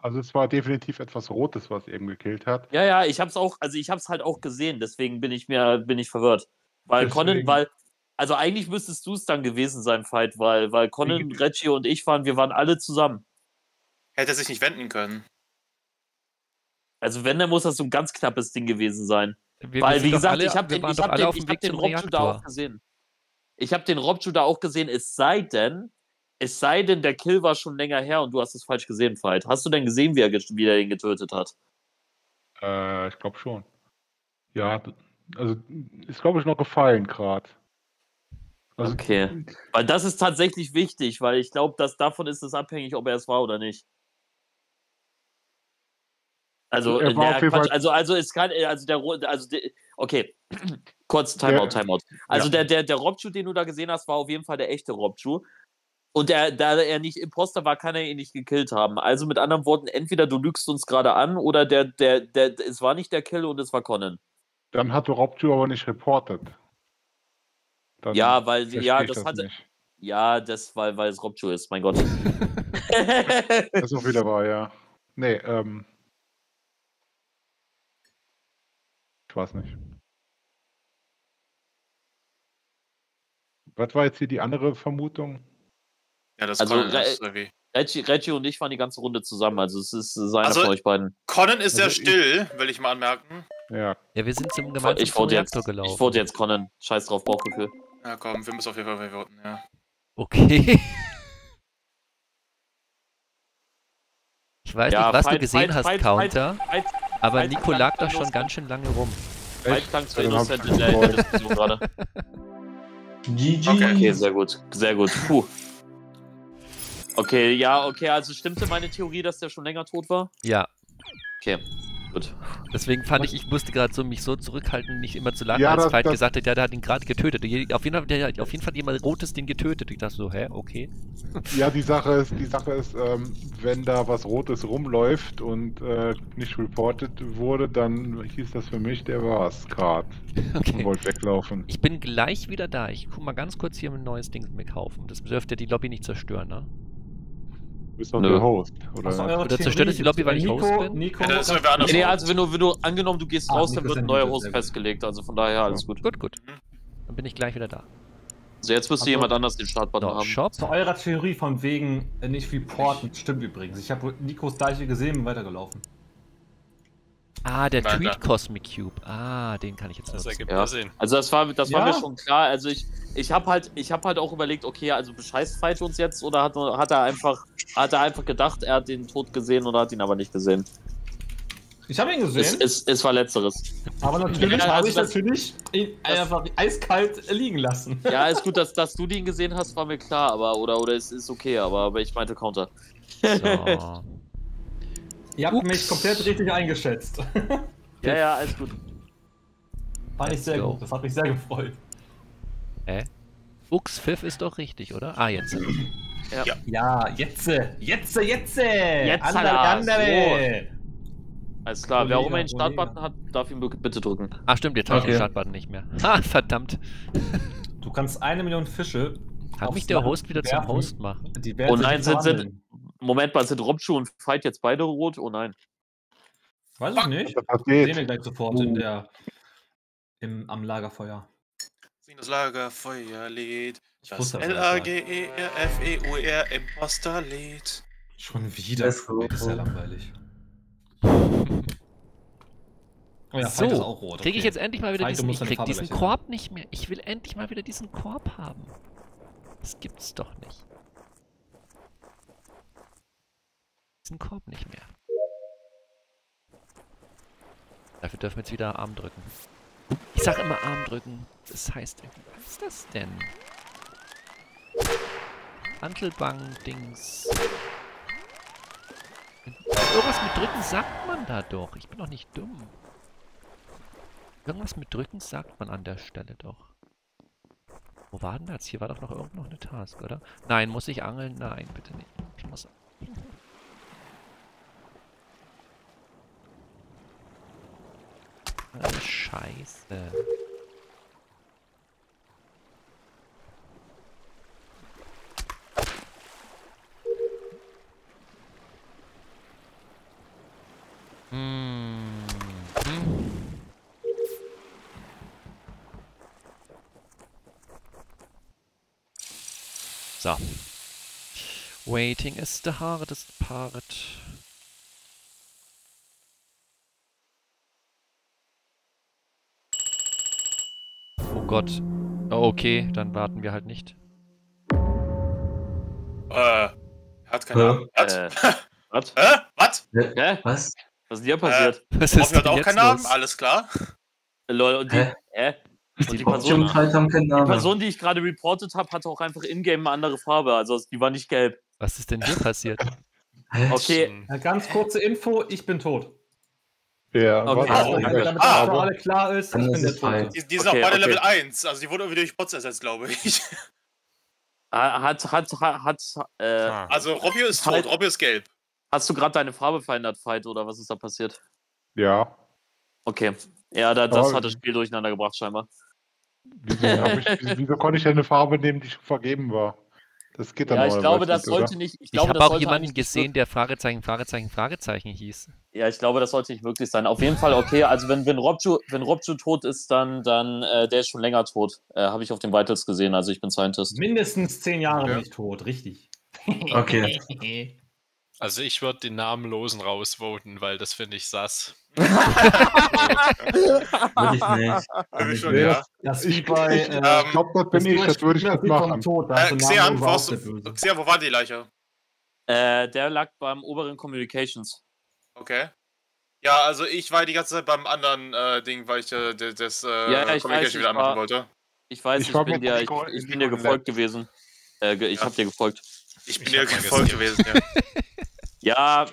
Also es war definitiv etwas Rotes, was eben gekillt hat. Ja, ja, ich hab's auch, also ich hab's halt auch gesehen, deswegen bin ich mir, bin ich verwirrt. Weil Conan, weil, also eigentlich müsstest du es dann gewesen sein, Fight, weil, weil Conan, Reggie und ich waren, wir waren alle zusammen. Hätte er sich nicht wenden können. Also wenn, dann muss das so ein ganz knappes Ding gewesen sein. Wir, weil, wir wie gesagt, alle, ich habe den, ich hab den, ich hab den da auch gesehen. Ich habe den Robju da auch gesehen, es sei denn, es sei denn, der Kill war schon länger her und du hast es falsch gesehen, Fight. Hast du denn gesehen, wie er, wie er ihn getötet hat? Äh, ich glaube schon. Ja, also ist glaube ich noch gefallen gerade. Also, Okay. Weil das ist tatsächlich wichtig, weil ich glaube, dass davon ist es abhängig, ob er es war oder nicht. Also, Er war der jeden Quatsch, Fall- also, also es kann, also der, also der, okay, kurz Timeout. Timeout. Also Ja. der, der, der Robju, den du da gesehen hast, war auf jeden Fall der echte Robju. Und er, da er nicht Imposter war, kann er ihn nicht gekillt haben. Also mit anderen Worten, entweder du lügst uns gerade an oder der, der, der, es war nicht der Kill und es war Conan. Dann hat Robju aber nicht reportet. Dann Ja, weil, ja, ich das hatte, nicht. ja, das, weil, weil es Robjo ist, mein Gott. Das ist auch wieder wahr, ja. Nee, ähm. Ich weiß nicht. Was war jetzt hier die andere Vermutung? Ja, das Also, Conan Re- ist irgendwie. Reggie, Reggie und ich waren die ganze Runde zusammen, also es ist seiner Also- von euch beiden. Conan ist sehr Also ich- still, will ich mal anmerken. Ja, Ja, wir sind zum gemeinsamen Ich vote jetzt, gelaufen. ich vote jetzt Conan. Scheiß drauf, Bauchgefühl. Ja, komm, wir müssen auf jeden Fall voten, ja. Okay. Ich weiß Ja, nicht, was du fight, gesehen fight, hast, fight, Counter, aber Nico lag da schon ganz schön lange rum. Klang zu hab innocent ich in der. Diskussion gerade. GG. Okay. Okay, sehr gut, sehr gut. Puh. Okay, ja, okay, also stimmte meine Theorie, dass der schon länger tot war? Ja, Okay, gut. deswegen fand ich, ich musste gerade so mich so zurückhalten, nicht immer zu lachen, Ja, als das- das- gesagt hat, ja, der hat ihn gerade getötet. Auf jeden Fall, der hat auf jeden Fall jemand Rotes den getötet. Ich dachte so, hä, okay. ja, die Sache ist, die Sache ist, ähm, wenn da was Rotes rumläuft und äh, nicht reported wurde, dann hieß das für mich, der war's gerade und Okay. wollte weglaufen. Ich bin gleich wieder da. Ich guck mal ganz kurz hier ein neues Ding mir kaufen. Das dürfte die Lobby nicht zerstören, ne? Du bist doch der Host, oder? Eure Oder zerstört Theorie? es die Lobby, weil ich Nico, Host bin? Nico, Ja, das irgendwie anders. Nee, also wenn du, wenn du angenommen, du gehst Ah, raus, Nico dann wird ein neuer Host festgelegt. Also von daher alles gut. Gut, gut. Dann bin ich gleich wieder da. So, jetzt müsste Also- jemand anders den Startbutton So, haben. Shop. Zu eurer Theorie von wegen äh, nicht reporten, stimmt übrigens. Ich habe Nikos Leiche gesehen und weitergelaufen. Ah, der Weiter. Tweet Cosmic Cube. Ah, den kann ich jetzt Das nutzen. ergibt Ja. Sinn. Also das war, das war Ja. mir schon klar. Also ich, ich habe halt, ich habe halt auch überlegt, okay, also bescheißt Fight uns jetzt oder hat, hat er einfach, hat er einfach gedacht, er hat den Tod gesehen oder hat ihn aber nicht gesehen? Ich habe ihn Es, gesehen, es, es war letzteres. aber natürlich Ja, habe also ich das- natürlich ihn das- einfach eiskalt liegen lassen. Ja, ist gut, dass, dass du den gesehen hast, war mir klar, aber oder oder es ist okay, aber, aber ich meinte Counter. So. Ihr habt Ups. mich komplett richtig eingeschätzt. Ja, ja, alles gut. Fand ich sehr go. gut. Das hat mich sehr gefreut. Hä? Ux Pfiff ist doch richtig, oder? Ah, jetzt. Ja, jetzt, jetzt, jetzt, Jetzt, andere, andere. Alles klar. Wer auch immer den Startbutton hat, darf ihn bitte drücken. Ah, stimmt, jetzt habe ich den Okay. Startbutton nicht mehr. Ha, verdammt. Du kannst eine Million Fische. Kann mich der Host wieder zum werfen. Host machen? Die werden Oh nein, nicht sind- sind-. Moment mal, sind Robschuh und Fight jetzt beide rot? Oh nein. Weiß ich nicht. Was Sehen wir gleich sofort in der, im, am Lagerfeuer. Sing das Lagerfeuerlied. Ich Das er das L-A-G-E-R-F-E-U-R Imposterlied. Schon wieder. Das ist ja langweilig. Oh ja, so, Fight ist auch rot. kriege ich okay. jetzt endlich mal wieder du diesen, ich krieg diesen Korb nicht mehr. Ich will endlich mal wieder diesen Korb haben. Das gibt's doch nicht. Diesen Korb nicht mehr. Dafür dürfen wir jetzt wieder Arm drücken. Ich sag immer Arm drücken. Das heißt was ist das denn? Hantelbang-Dings. Irgendwas mit drücken sagt man da doch. Ich bin doch nicht dumm. Irgendwas mit drücken sagt man an der Stelle doch. Wo war denn das? Hier war doch noch irgendwo noch eine Task, oder? Nein, muss ich angeln? Nein, bitte nicht. Ich muss... Ah, Scheiße. Hm. Hm. So. Waiting is the hardest part. Oh Gott. Oh, okay, dann warten wir halt nicht. Äh, er hat keine? Ahnung. Was? Äh, was? Hä? Was? Hä? Was? Was ist hier passiert? Was Robby ist hat denn auch keinen Namen? Alles klar. Lol, und die, Hä? hä? Und die Die Person, Option haben keinen die. Person, die ich gerade reportet habe, hatte auch einfach in-game eine andere Farbe. Also die war nicht gelb. Was ist denn hier passiert? Hä? Okay. Ja, ganz kurze Info, ich bin tot. Ja, Okay. Oh, damit damit Ah, das für alle klar ist, ich ist bin der es Fight. Tote. Die, die sind Okay, auch beide okay. Level 1. Also die wurden irgendwie durch Bots ersetzt, glaube ich. Hat, hat, hat, hat äh, Ah. Also Robbio ist tot, Robbio ist gelb. hast du gerade deine Farbe verändert, Fight, oder was ist da passiert? Ja. Okay. Ja, da, das Aber- hat das Spiel durcheinander gebracht, scheinbar. Wieso, ich, wieso, wieso konnte ich denn eine Farbe nehmen, die schon vergeben war? Das geht dann Ja, ich glaube, das oder? sollte nicht. Ich, Ich habe auch jemanden gesehen, der Fragezeichen, Fragezeichen, Fragezeichen hieß. Ja, ich glaube, das sollte nicht möglich sein. Auf jeden Fall okay. Also wenn, wenn Robju, wenn Robju tot ist, dann, dann äh, der ist schon länger tot. Äh, Habe ich auf den Vitals gesehen. Also ich bin Scientist. Mindestens zehn Jahre Ja. nicht tot, richtig. Okay. Also ich würde den Namenlosen rausvoten, weil das finde ich sass. Würde ich nicht. Für mich schon, ja. Das Ich, bei. ich, äh, ich glaube, das bin ich, das würde ich nicht machen. Tod, da Äh, Xehan, wo. Xehan, wo war die Leiche? Äh, der lag beim oberen Communications. Okay. Ja, also ich war die ganze Zeit beim anderen äh, Ding, weil ich äh, das äh, Ja, ich Communication weiß, wieder ich anmachen war- wollte. Ich weiß, Ich ich, bin dir, ich, ich bin dir gefolgt gewesen. Äh, ge- ich Ja. habe dir gefolgt. Ich bin Ich dir hab gefolgt gewesen, ja. Ja,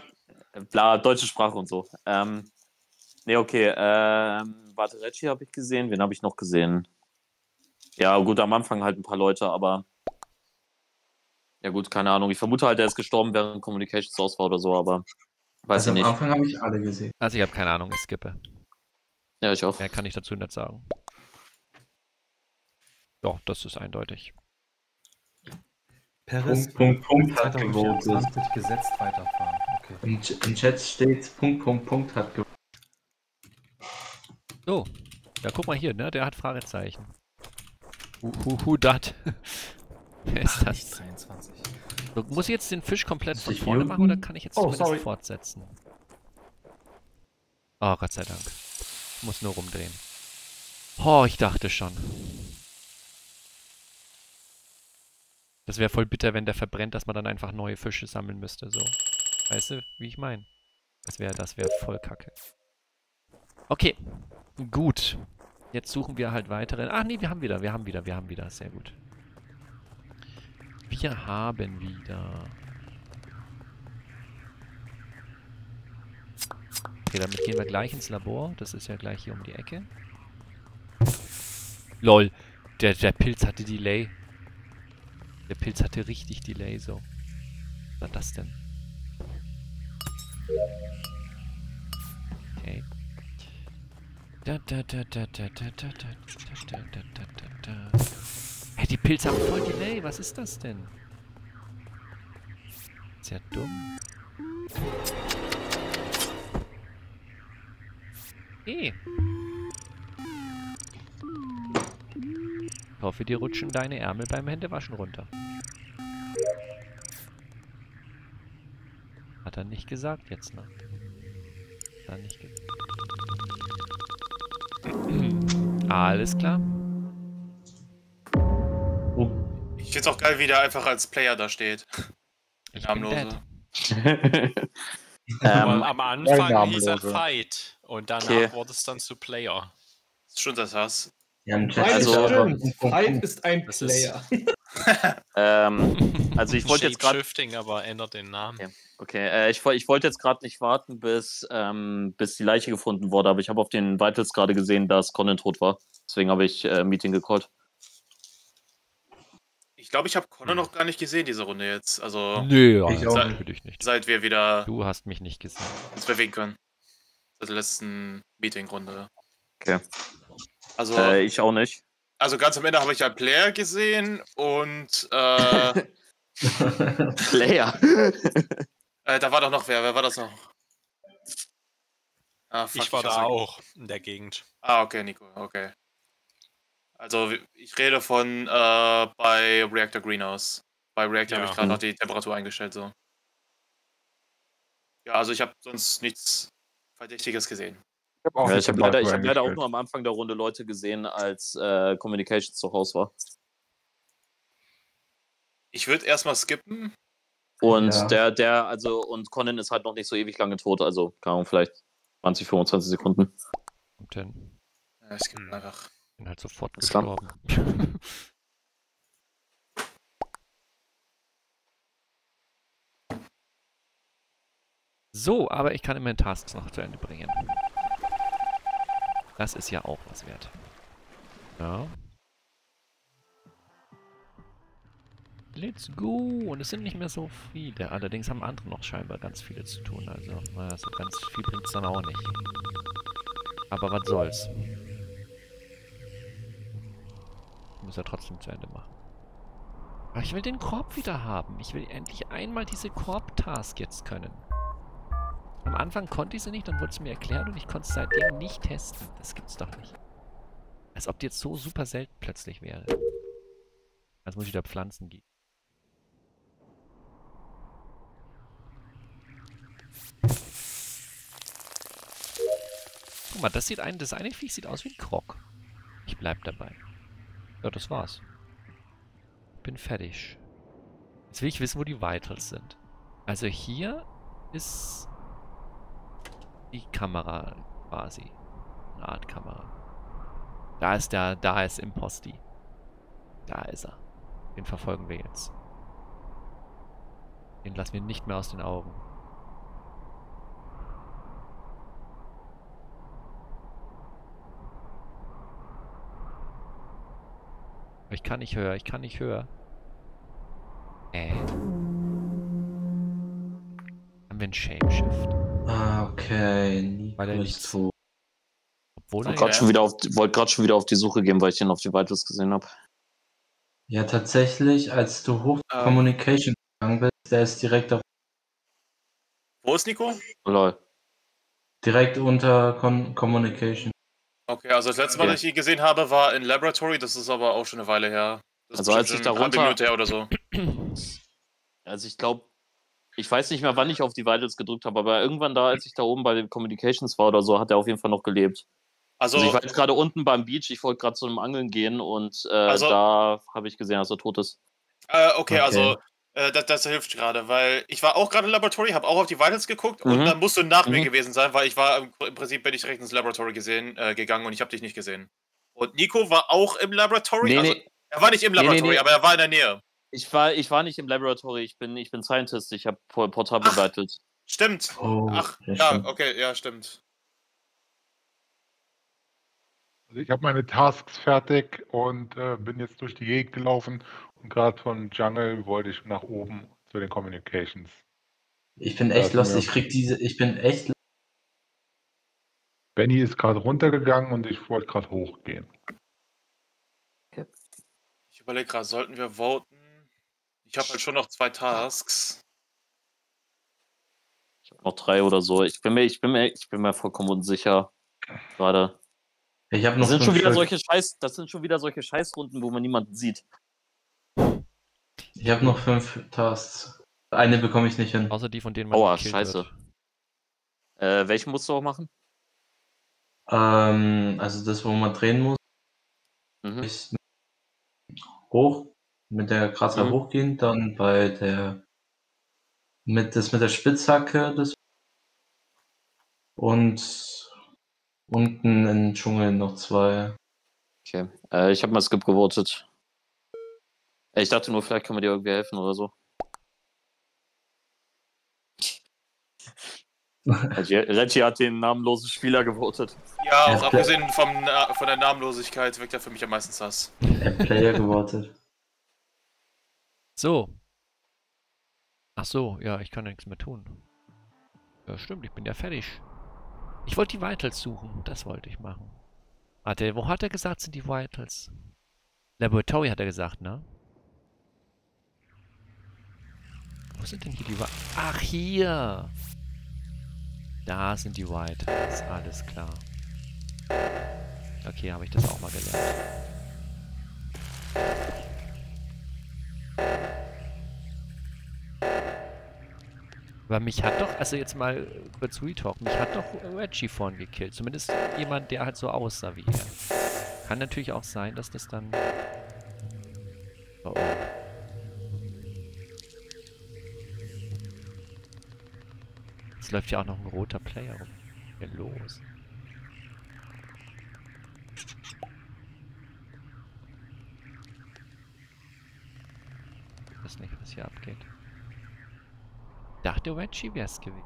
bla, deutsche Sprache und so. Ähm, nee, okay. Ähm, warte, Reggie habe ich gesehen. Wen habe ich noch gesehen? Ja, gut, am Anfang halt ein paar Leute, aber. Ja, gut, keine Ahnung. Ich vermute halt, er ist gestorben, während Communications aus war oder so, aber. Weiß Also ich am nicht. Anfang habe ich alle gesehen. Also ich habe keine Ahnung, ich skippe. Ja, ich auch. Mehr kann ich dazu nicht sagen. Doch, das ist eindeutig. Paris Punkt, Punkt, Punkt hat gewotet. 2024 gesetzt weiterfahren. Okay. Im, Im Chat steht Punkt, Punkt, Punkt hat gewotet. So, ja guck mal hier, ne? Der hat Fragezeichen. Who, who, who dat? Wer ist das? 22. So, muss ich jetzt den Fisch komplett von vorne machen oder kann ich jetzt Oh, zumindest sorry. fortsetzen? Oh, Gott sei Dank. Ich muss nur rumdrehen. Oh, ich dachte schon. Das wäre voll bitter, wenn der verbrennt, dass man dann einfach neue Fische sammeln müsste, so. Weißt du, wie ich meine? Das wäre das wäre voll kacke. Okay, gut. Jetzt suchen wir halt weitere. Ach nee, wir haben wieder, wir haben wieder, wir haben wieder. Sehr gut. Wir haben wieder. Okay, damit gehen wir gleich ins Labor. Das ist ja gleich hier um die Ecke. Lol, der, der Pilz hatte Delay. Der Pilz hatte richtig Delay, so. Was war das denn? Okay. Da, da, da, da, da, da, da, da, da, da, da, da, da. Hey, die Pilze haben voll Delay. Was ist das denn? Ist ja dumm. Eh. Hoffe, dir rutschen deine Ärmel beim Händewaschen runter. Hat er nicht gesagt jetzt, ne? Hat er nicht gesagt. Alles klar. Oh, Ich find's auch geil, wie der einfach als Player da steht. Ich bin Namenlose. ähm, am Anfang hieß er. Fight und danach Okay. wurde es dann zu Player. ist schon das Hass. Ja, Also- Hype ist ein Das ist- Player. ähm, also ich wollte jetzt gerade Shapeshifting, aber ändert den Namen. Ja. Okay, äh, ich, ich wollte jetzt gerade nicht warten, bis, ähm, bis die Leiche gefunden wurde, aber ich habe auf den Vitals gerade gesehen, dass Conan tot war. Deswegen habe ich äh, Meeting gecallt. Ich glaube, ich habe Connor noch gar nicht gesehen, diese Runde jetzt. Also, Nö, ja, Ich auch natürlich nicht. seit wir wieder Du hast mich nicht gesehen. uns bewegen können. Seit der letzten Meeting-Runde. Okay. Also, Äh, ich auch nicht. also ganz am Ende habe ich einen Player gesehen und äh, Player. äh, da war doch noch wer. Wer war das noch? Ah, fuck, ich war hab's da auch in der Gegend. Ah, okay, Nico, okay. Also, ich rede von äh, bei Reactor Greenhouse. Bei Reactor habe Ja. ich gerade noch die Temperatur eingestellt, so. Ja, also ich habe sonst nichts Verdächtiges gesehen. Ich habe auch Ja, ich habe leider, ich hab leider auch nur am Anfang der Runde Leute gesehen, als äh, Communications zu Hause war. Ich würde erstmal skippen. Und Ja. der, der, also, und Conan ist halt noch nicht so ewig lange tot, also, keine Ahnung, vielleicht 20, 25 Sekunden. Kommt hin. Ja, ich skippe Hm. einfach. Bin halt sofort gestorben. so, aber ich kann immerhin Tasks noch zu Ende bringen. Das ist ja auch was wert. Ja. Let's go! Und es sind nicht mehr so viele. Allerdings haben andere noch scheinbar ganz viele zu tun. Also, naja, so ganz viel bringt es dann auch nicht. Aber was soll's. Muss er trotzdem zu Ende machen. Aber ich will den Korb wieder haben. Ich will endlich einmal diese Korb-Task jetzt können. Am Anfang konnte ich sie nicht, dann wurde es mir erklärt und ich konnte es seitdem nicht testen. Das gibt's doch nicht. Als ob die jetzt so super selten plötzlich wäre. Als muss ich wieder Pflanzen geben. Guck mal, das sieht ein, das eine Viech sieht aus wie ein Krog. Ich bleib dabei. Ja, das war's. Bin fertig. Jetzt will ich wissen, wo die Vitals sind. Also hier ist die Kamera quasi. Eine Art Kamera. Da ist der, da ist Imposti. Da ist er. Den verfolgen wir jetzt. Den lassen wir nicht mehr aus den Augen. Ich kann nicht höher, ich kann nicht höher. Äh. Haben wir einen Shapeshift? Ah, okay. Nico Weil er nicht- tot. Obwohl Ich wollte gerade ja, schon, wieder auf die- wollte grad schon wieder auf die Suche gehen, weil ich den auf die Vitals gesehen habe. Ja, tatsächlich, als du hoch Ähm. Communication gegangen bist, der ist direkt auf, Wo ist Nico? Lol. direkt unter Con Communication. Okay, also das letzte Mal, Okay. dass ich ihn gesehen habe, war in Laboratory. Das ist aber auch schon eine Weile her. Das ist Also als ich da runter- Minute her oder so. Also ich glaube, ich weiß nicht mehr, wann ich auf die Vitals gedrückt habe, aber irgendwann da, als ich da oben bei den Communications war oder so, hat er auf jeden Fall noch gelebt. Also, Also ich war jetzt gerade unten beim Beach, ich wollte gerade zu einem Angeln gehen und äh, Also- da habe ich gesehen, dass er tot ist. äh, okay, Okay. also äh, das, das hilft gerade, weil ich war auch gerade im Laboratory, habe auch auf die Vitals geguckt und Mhm. dann musst du nach mir Mhm. gewesen sein, weil ich war im, Prinzip bin ich direkt ins Laboratory gesehen, äh, gegangen und ich habe dich nicht gesehen. Und Nico war auch im Laboratory. Nee, also, nee. Er war nicht im Laboratory, nee. aber er war in der Nähe. Ich war, ich war nicht im Laboratory, ich bin, ich bin Scientist, ich habe Portable Ach. Vitals. Stimmt. Oh, Ach, ja, ja, stimmt. okay, ja, stimmt. Also ich habe meine Tasks fertig und äh, bin jetzt durch die Gegend gelaufen und gerade von Jungle wollte ich nach oben zu den Communications. Ich bin echt lost. Ich krieg diese, ich bin echt Benny ist gerade runtergegangen und ich wollte gerade hochgehen. Ich überlege gerade, sollten wir voten? Ich habe halt schon noch zwei Tasks. Ich habe noch drei oder so. Ich bin mir, ich bin mir, ich bin mir vollkommen unsicher. Gerade. Ich habe Das noch sind schon wieder Stück. solche Scheiß, das sind schon wieder solche Scheißrunden, wo man niemanden sieht. Ich habe noch fünf Tasks. Eine bekomme ich nicht hin. außer die, von denen man Aua, scheiße. Äh, welchen musst du auch machen? Ähm, also das, wo man drehen muss, Mhm. ist hoch, mit der Kratzer Mhm. hochgehen, dann bei der mit das mit der Spitzhacke das und unten im Dschungel noch zwei. Okay. Äh, ich habe mal Skip gewotet. Äh, Ich dachte nur, vielleicht kann man dir irgendwie helfen oder so. Reggie, hat den namenlosen Spieler gewotet. Ja, auch abgesehen vom, Na- von der Namenlosigkeit wirkt er für mich am meisten sass. Der Player gewartet. So. Ach so, ja, ich kann ja nichts mehr tun. Ja, stimmt, ich bin ja fertig. Ich wollte die Vitals suchen, das wollte ich machen. Warte, wo hat er gesagt, sind die Vitals? Laboratory hat er gesagt, ne? Wo sind denn hier die Vitals? Ach, hier! Da sind die Vitals, alles klar. Okay, habe ich das auch mal gelernt. Aber mich hat doch, also jetzt mal kurz Retalk, mich hat doch Reggie vorhin gekillt. Zumindest jemand, der halt so aussah wie er. Kann natürlich auch sein, dass das dann... Oh, oh. Es läuft ja auch noch ein roter Player rum. Ja, los. Ich weiß nicht, was hier abgeht. Dachte Reggie wär's gewesen.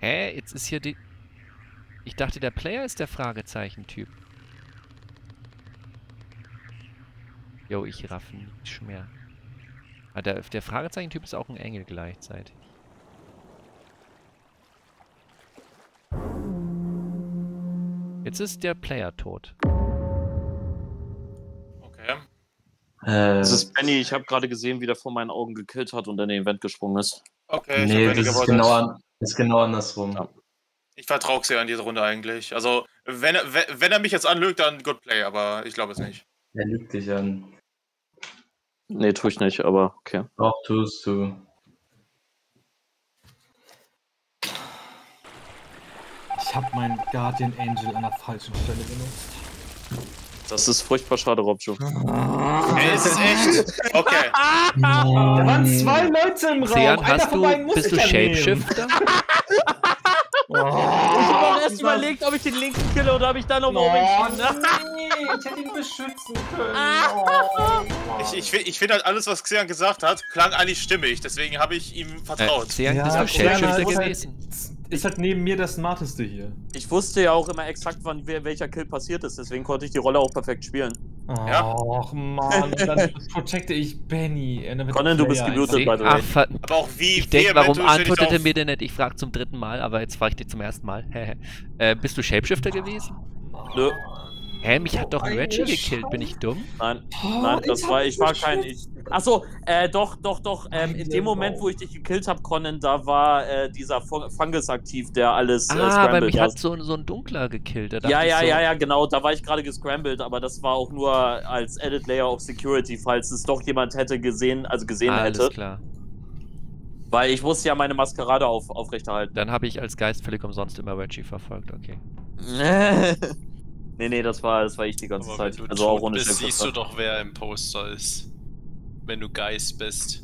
Hä? Jetzt ist hier die... Ich dachte, der Player ist der Fragezeichen-Typ. Jo, ich raff nicht mehr. Ah, der, der Fragezeichentyp ist auch ein Engel gleichzeitig. Jetzt ist der Player tot. Äh, Das ist Benny, ich habe gerade gesehen, wie der vor meinen Augen gekillt hat und in den Event gesprungen ist. Okay, ich nee, das ist genau, an, ist genau andersrum. Ja. Ich vertraue sehr an diese Runde eigentlich. Also, wenn er, wenn- wenn er mich jetzt anlügt, dann good play, aber ich glaube es nicht. Er lügt dich an. Nee, tue ich nicht, aber okay. Doch, tust du. Ich habe meinen Guardian Angel an der falschen Stelle benutzt. Das ist furchtbar schade, Robjo. Ey, ist es echt? Okay. Da waren zwei Leute im Raum. Sean, Einer hast von du, beiden muss bist du ich ja nehmen. Shapeshifter? Oh, ich hab auch erst überlegt, ob ich den linken kille oder ob ich dann noch Oh, oben nee, ich hätte ihn beschützen können. Oh. Ich, ich, ich finde halt alles, was Xian gesagt hat, klang eigentlich stimmig. Deswegen habe ich ihm Äh, vertraut. Sean, Ja, bist du okay. Shapeshifter Ja, gewesen? Ist halt neben mir der Smarteste hier. Ich wusste ja auch immer exakt, wann welcher Kill passiert ist, deswegen konnte ich die Rolle auch perfekt spielen. Ja. Och Mann, dann protecte ich Benny. Conan, du bist einfach- by the Ach, way. ver Aber auch wie ich denke, warum antwortete auf- mir der nicht? Ich frage zum dritten Mal, aber jetzt frage ich dich zum ersten Mal. äh, bist du Shapeshifter gewesen? Nö, Hä, mich hat doch ein Reggie gekillt, bin ich dumm? nein, Oh, nein, das war, ich war kein ich. Achso, äh, doch, doch, doch. Ähm, in dem Moment, wo ich dich gekillt habe, Conan, da war äh, dieser Fun- Fungus aktiv, der alles äh, Ah, scrambled. mich Ja, hat so, so ein Dunkler gekillt. Ja, ja, so, ja, ja, genau. Da war ich gerade gescrambled, aber das war auch nur als Edit Layer of Security, falls es doch jemand hätte gesehen, also gesehen Ah, alles hätte. klar. Weil ich musste ja meine Maskerade auf, aufrechterhalten. Dann habe ich als Geist völlig umsonst immer Reggie verfolgt, okay. nee, nee, das war, das war ich die ganze Aber wenn Zeit. du Also auch ohne bist, siehst du doch, wer Imposter ist. Wenn du Geist bist.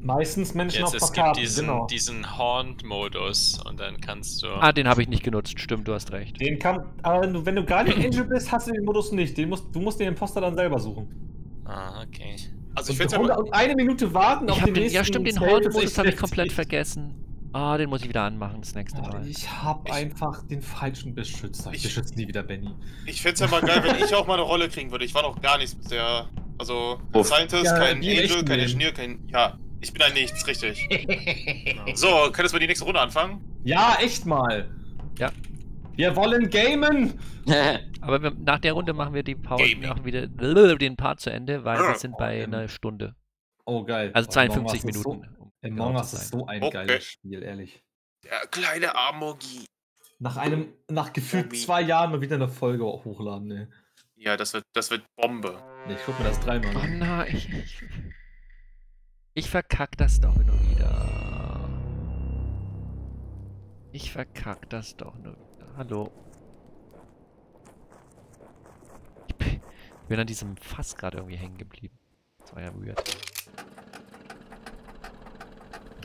Meistens Menschen Jetzt, auf es gibt Plakaten, diesen, genau. diesen Haunt-Modus und dann kannst du. Ah, den habe ich nicht genutzt, stimmt, du hast recht. Den kann, aber wenn du, wenn du Guardian Angel bist, hast du den Modus nicht. Den musst, du musst den Imposter dann selber suchen. Ah, okay. Also ich Und, finde und eine Minute warten Ich auf den den, nächsten ja, stimmt, den Horn-Modus echt habe ich komplett vergessen. Ah, den muss ich wieder anmachen das nächste Mal. Ich hab Ich- einfach den falschen Beschützer. Ich, beschütze nie wieder Benny. ich find's ja mal geil, wenn ich auch mal eine Rolle kriegen würde. Ich war noch gar nichts bisher. Also, Uff. Scientist, Ja, kein Angel, kein. Ingenieur, kein. Ja, ich bin ein Nichts, richtig. So, könntest du mal die nächste Runde anfangen? Ja, echt mal. Ja. Wir wollen gamen. Aber wir, nach der Runde machen wir die Pause, machen wieder den Part zu Ende, weil wir sind bei okay. einer Stunde. Oh, geil. Also Oh, Among 52 Us ist Minuten. So, Among genau Us zu ist so ein Okay. geiles Spiel, ehrlich. Der kleine Amogi. Nach einem, nach gefühlt Obi. zwei Jahren mal wieder eine Folge hochladen, ne. Ja, das wird, das wird Bombe. Nee, ich guck mir das dreimal Oh an. nein. Ich, ich verkack das doch nur wieder. Ich verkack das doch nur wieder. Hallo. Ich bin, bin an diesem Fass gerade irgendwie hängen geblieben. Das war ja weird.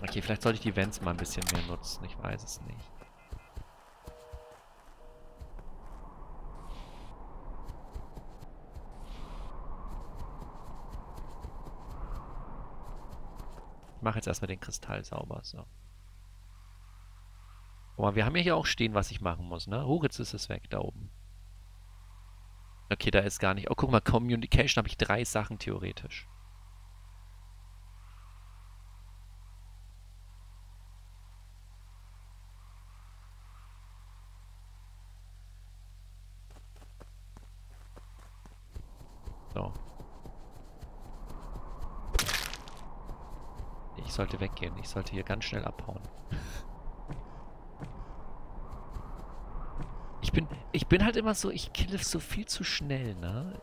Okay, vielleicht sollte ich die Vents mal ein bisschen mehr nutzen. Ich weiß es nicht. Ich mache jetzt erstmal den Kristall sauber. So. Mal, wir haben ja hier auch stehen, was ich machen muss, ne? Hoch, jetzt ist es weg, da oben. Okay, da ist gar nicht. Oh, guck mal, Communication habe ich drei Sachen theoretisch. So. Ich sollte weggehen. Ich sollte hier ganz schnell abhauen. Ich bin, ich bin halt immer so, ich kille so viel zu schnell, ne?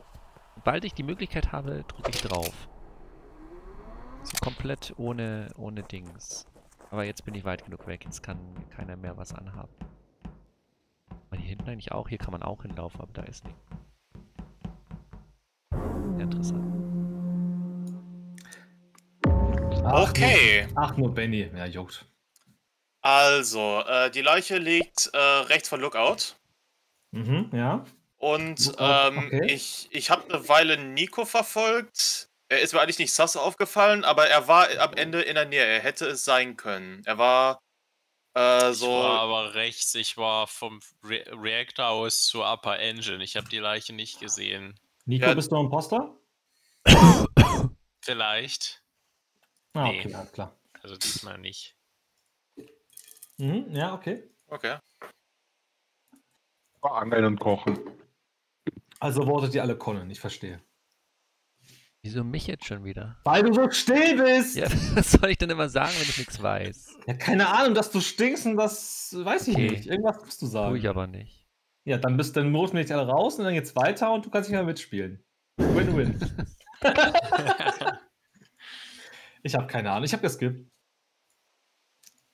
Sobald ich die Möglichkeit habe, drücke ich drauf. So komplett ohne, ohne Dings. Aber jetzt bin ich weit genug weg, jetzt kann keiner mehr was anhaben. Aber hier hinten eigentlich auch, hier kann man auch hinlaufen, aber da ist nichts. Interessant. Okay. Nur, ach, nur Benny. Ja, juckt. Also, äh, die Leiche liegt äh, rechts von Lookout. Mhm, ja. Und ähm, okay. ich, ich habe eine Weile Nico verfolgt. Er ist mir eigentlich nicht sass aufgefallen, aber er war am Ende in der Nähe. Er hätte es sein können. Er war äh, Ich so. war aber rechts, ich war vom Re Reactor aus zur Upper Engine. Ich habe die Leiche nicht gesehen. Nico, Ja. bist du Imposter? Vielleicht. Ah, Nee. okay, alles klar. Also diesmal nicht. Mhm, ja, okay. Okay. Angeln und kochen. Also wortet ihr alle Conan, ich verstehe. Wieso mich jetzt schon wieder? Weil du so still bist! Ja, was soll ich denn immer sagen, wenn ich nichts weiß? Ja, keine Ahnung, dass du stinkst und das weiß ich Okay. nicht. Irgendwas musst du Tue sagen. ich aber nicht. Ja, dann bist dann Not nicht alle raus und dann geht's weiter und du kannst nicht mehr mitspielen. Win-win. ich habe keine Ahnung, ich habe geskippt.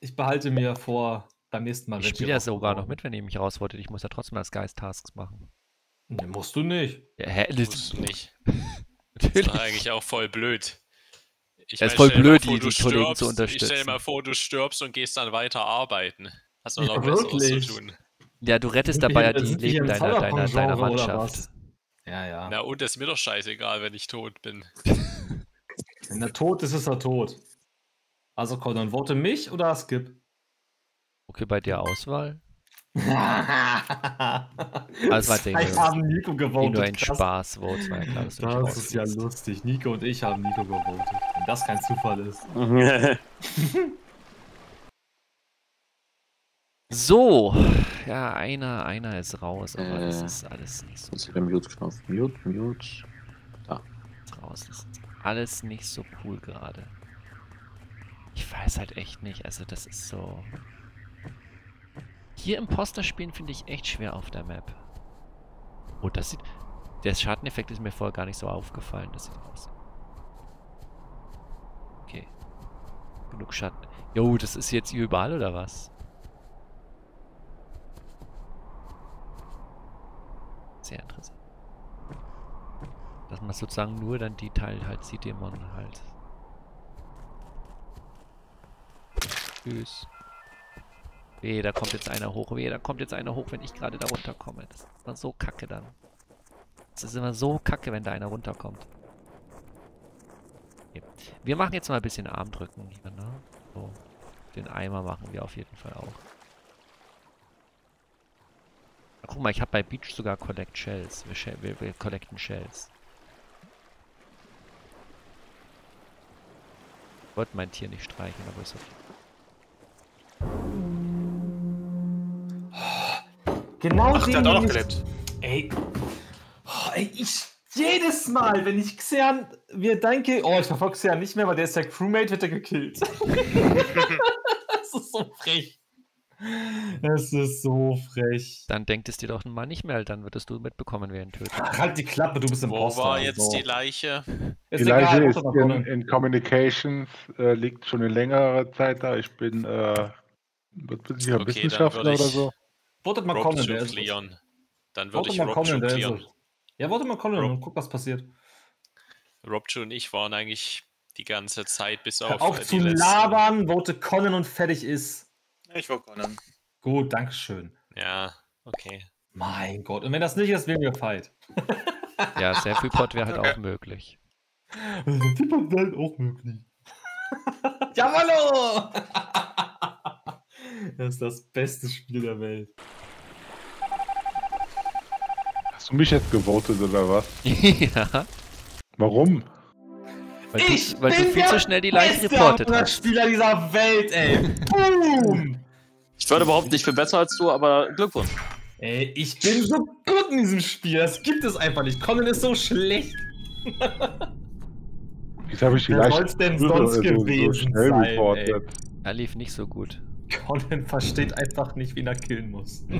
Ich behalte mir vor, beim nächsten Mal. Ich spiele ja sogar noch mit, wenn ihr mich rauswolltet. Ich muss ja trotzdem als Geist-Tasks machen. Nee, musst du nicht. Ja, hä? Musst du nicht. Das ist Natürlich. doch eigentlich auch voll blöd. Ich Ja, ist voll blöd, vor, die- Kollegen zu stirbst- Ich stell unterstützen. dir mal vor, du stirbst und gehst dann weiter arbeiten. Hast du Ja, noch Besseres wirklich. zu tun. Ja, du rettest dabei ja die hier Leben deiner, deiner, deiner Mannschaft. Ja, ja. Na und ist mir doch scheißegal, wenn ich tot bin. Wenn er tot ist, ist er tot. Also Conan, vote mich oder skip? Okay, bei der Auswahl? also Also, warte, Ich haben Nico gewotet. nur ein krass. Spaß, Votes, war ja klar, mich Das ist ja lustig. Nico und ich haben Nico gewotet. Wenn das kein Zufall ist. So, ja, einer, einer ist raus, aber das Äh. ist alles nicht so Das ist der Mute-Knopf. Mute, Mute. raus. Das ist alles nicht so cool gerade. Ich weiß halt echt nicht, also das ist so. Hier Imposter spielen finde ich echt schwer auf der Map. Oh, das sieht. Der Schadeneffekt ist mir vorher gar nicht so aufgefallen. Das sieht aus. Okay. Genug Schatten. Jo, das ist jetzt überall oder was? Sehr interessant. Dass man sozusagen nur dann die Teile halt sieht, die man halt. Tschüss. Weh, da kommt jetzt einer hoch. Weh, da kommt jetzt einer hoch, wenn ich gerade da runterkomme. Das ist immer so kacke dann. Das ist immer so kacke, wenn da einer runterkommt. Okay. Wir machen jetzt mal ein bisschen Armdrücken hier, ne? So. Den Eimer machen wir auf jeden Fall auch. Guck mal, ich habe bei Beach sogar Collect Shells. Wir, wir, wir collecten Shells. Wollte mein Tier nicht streichen, aber ist okay. Genau Ach, der hat den auch noch ich- gelebt. Ey. Oh, ey, ich. Jedes Mal, wenn ich Xean mir denke, oh, ich verfolge Xean nicht mehr, weil der ist der Crewmate, wird er gekillt. das ist so frech. Es ist so frech. Dann denkt es dir doch mal nicht mehr, dann würdest du mitbekommen, wer ihn tötet. Ach, halt die Klappe, du bist im Wo war jetzt die Leiche? Ist Die Leiche egal, ist in, in Communications, äh, liegt schon in längerer Zeit da. Ich bin, äh, was bin ich, Okay, dann Wissenschaftler oder ich- so. Votet mal Conan, zu der ist clearen. Dann würde ich mal Rob Conan, der ist. Ja, votet mal Conan Rob- und guck, was passiert. Robju und ich waren eigentlich die ganze Zeit bis auf, auf zu labern, vote Conan und fertig ist. Ich wollte Conan. Gut, Dankeschön. Ja, okay. Mein Gott. Und wenn das nicht ist, wählen wir Fight. Ja, Self-Report wäre halt Okay. auch möglich. Die wäre auch möglich. Jawollo! Das ist das beste Spiel der Welt. Hast du mich jetzt gewotet oder was? ja, Warum? Weil Ich du, weil du bin viel der zu schnell die Leiche beste reportet hast. Spieler dieser Welt, ey. Boom! Ich werde überhaupt nicht viel besser als du, aber Glückwunsch. Ey, ich bin so gut in diesem Spiel. Das gibt es einfach nicht. Conan ist so schlecht. Wieso habe ich die Wer Leiche soll's denn so- sonst so, so gewesen schnell sein, reportet? Er lief nicht so gut. Conan versteht einfach nicht, wen er killen muss.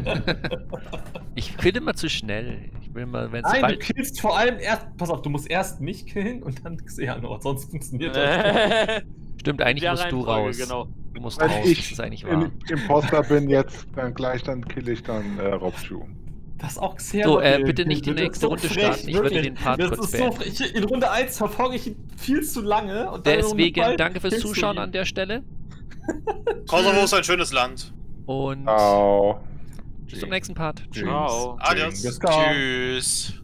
Ich kill immer zu schnell. Ich will immer, wenn es Nein, du killst vor allem erst. Pass auf, du musst erst mich killen und dann Xehanort. Sonst funktioniert das. Stimmt, eigentlich musst du raus. Genau. Du musst Wenn raus, das ich ist eigentlich wahr. im Imposter bin jetzt, dann gleich, dann kill ich dann äh, Robschuh. Das auch Xehanort. So, äh, bitte nicht die Das ist nächste Runde frech, starten. Ich würde den Part das kurz ist so frech. Ich, in Runde 1 verfolge ich ihn viel zu lange. Und Deswegen danke fürs Zuschauen an der Stelle. Kosovo ist ein schönes Land. Und Ciao. bis zum nächsten Part. Tschüss. Ciao. Adios. Tschüss.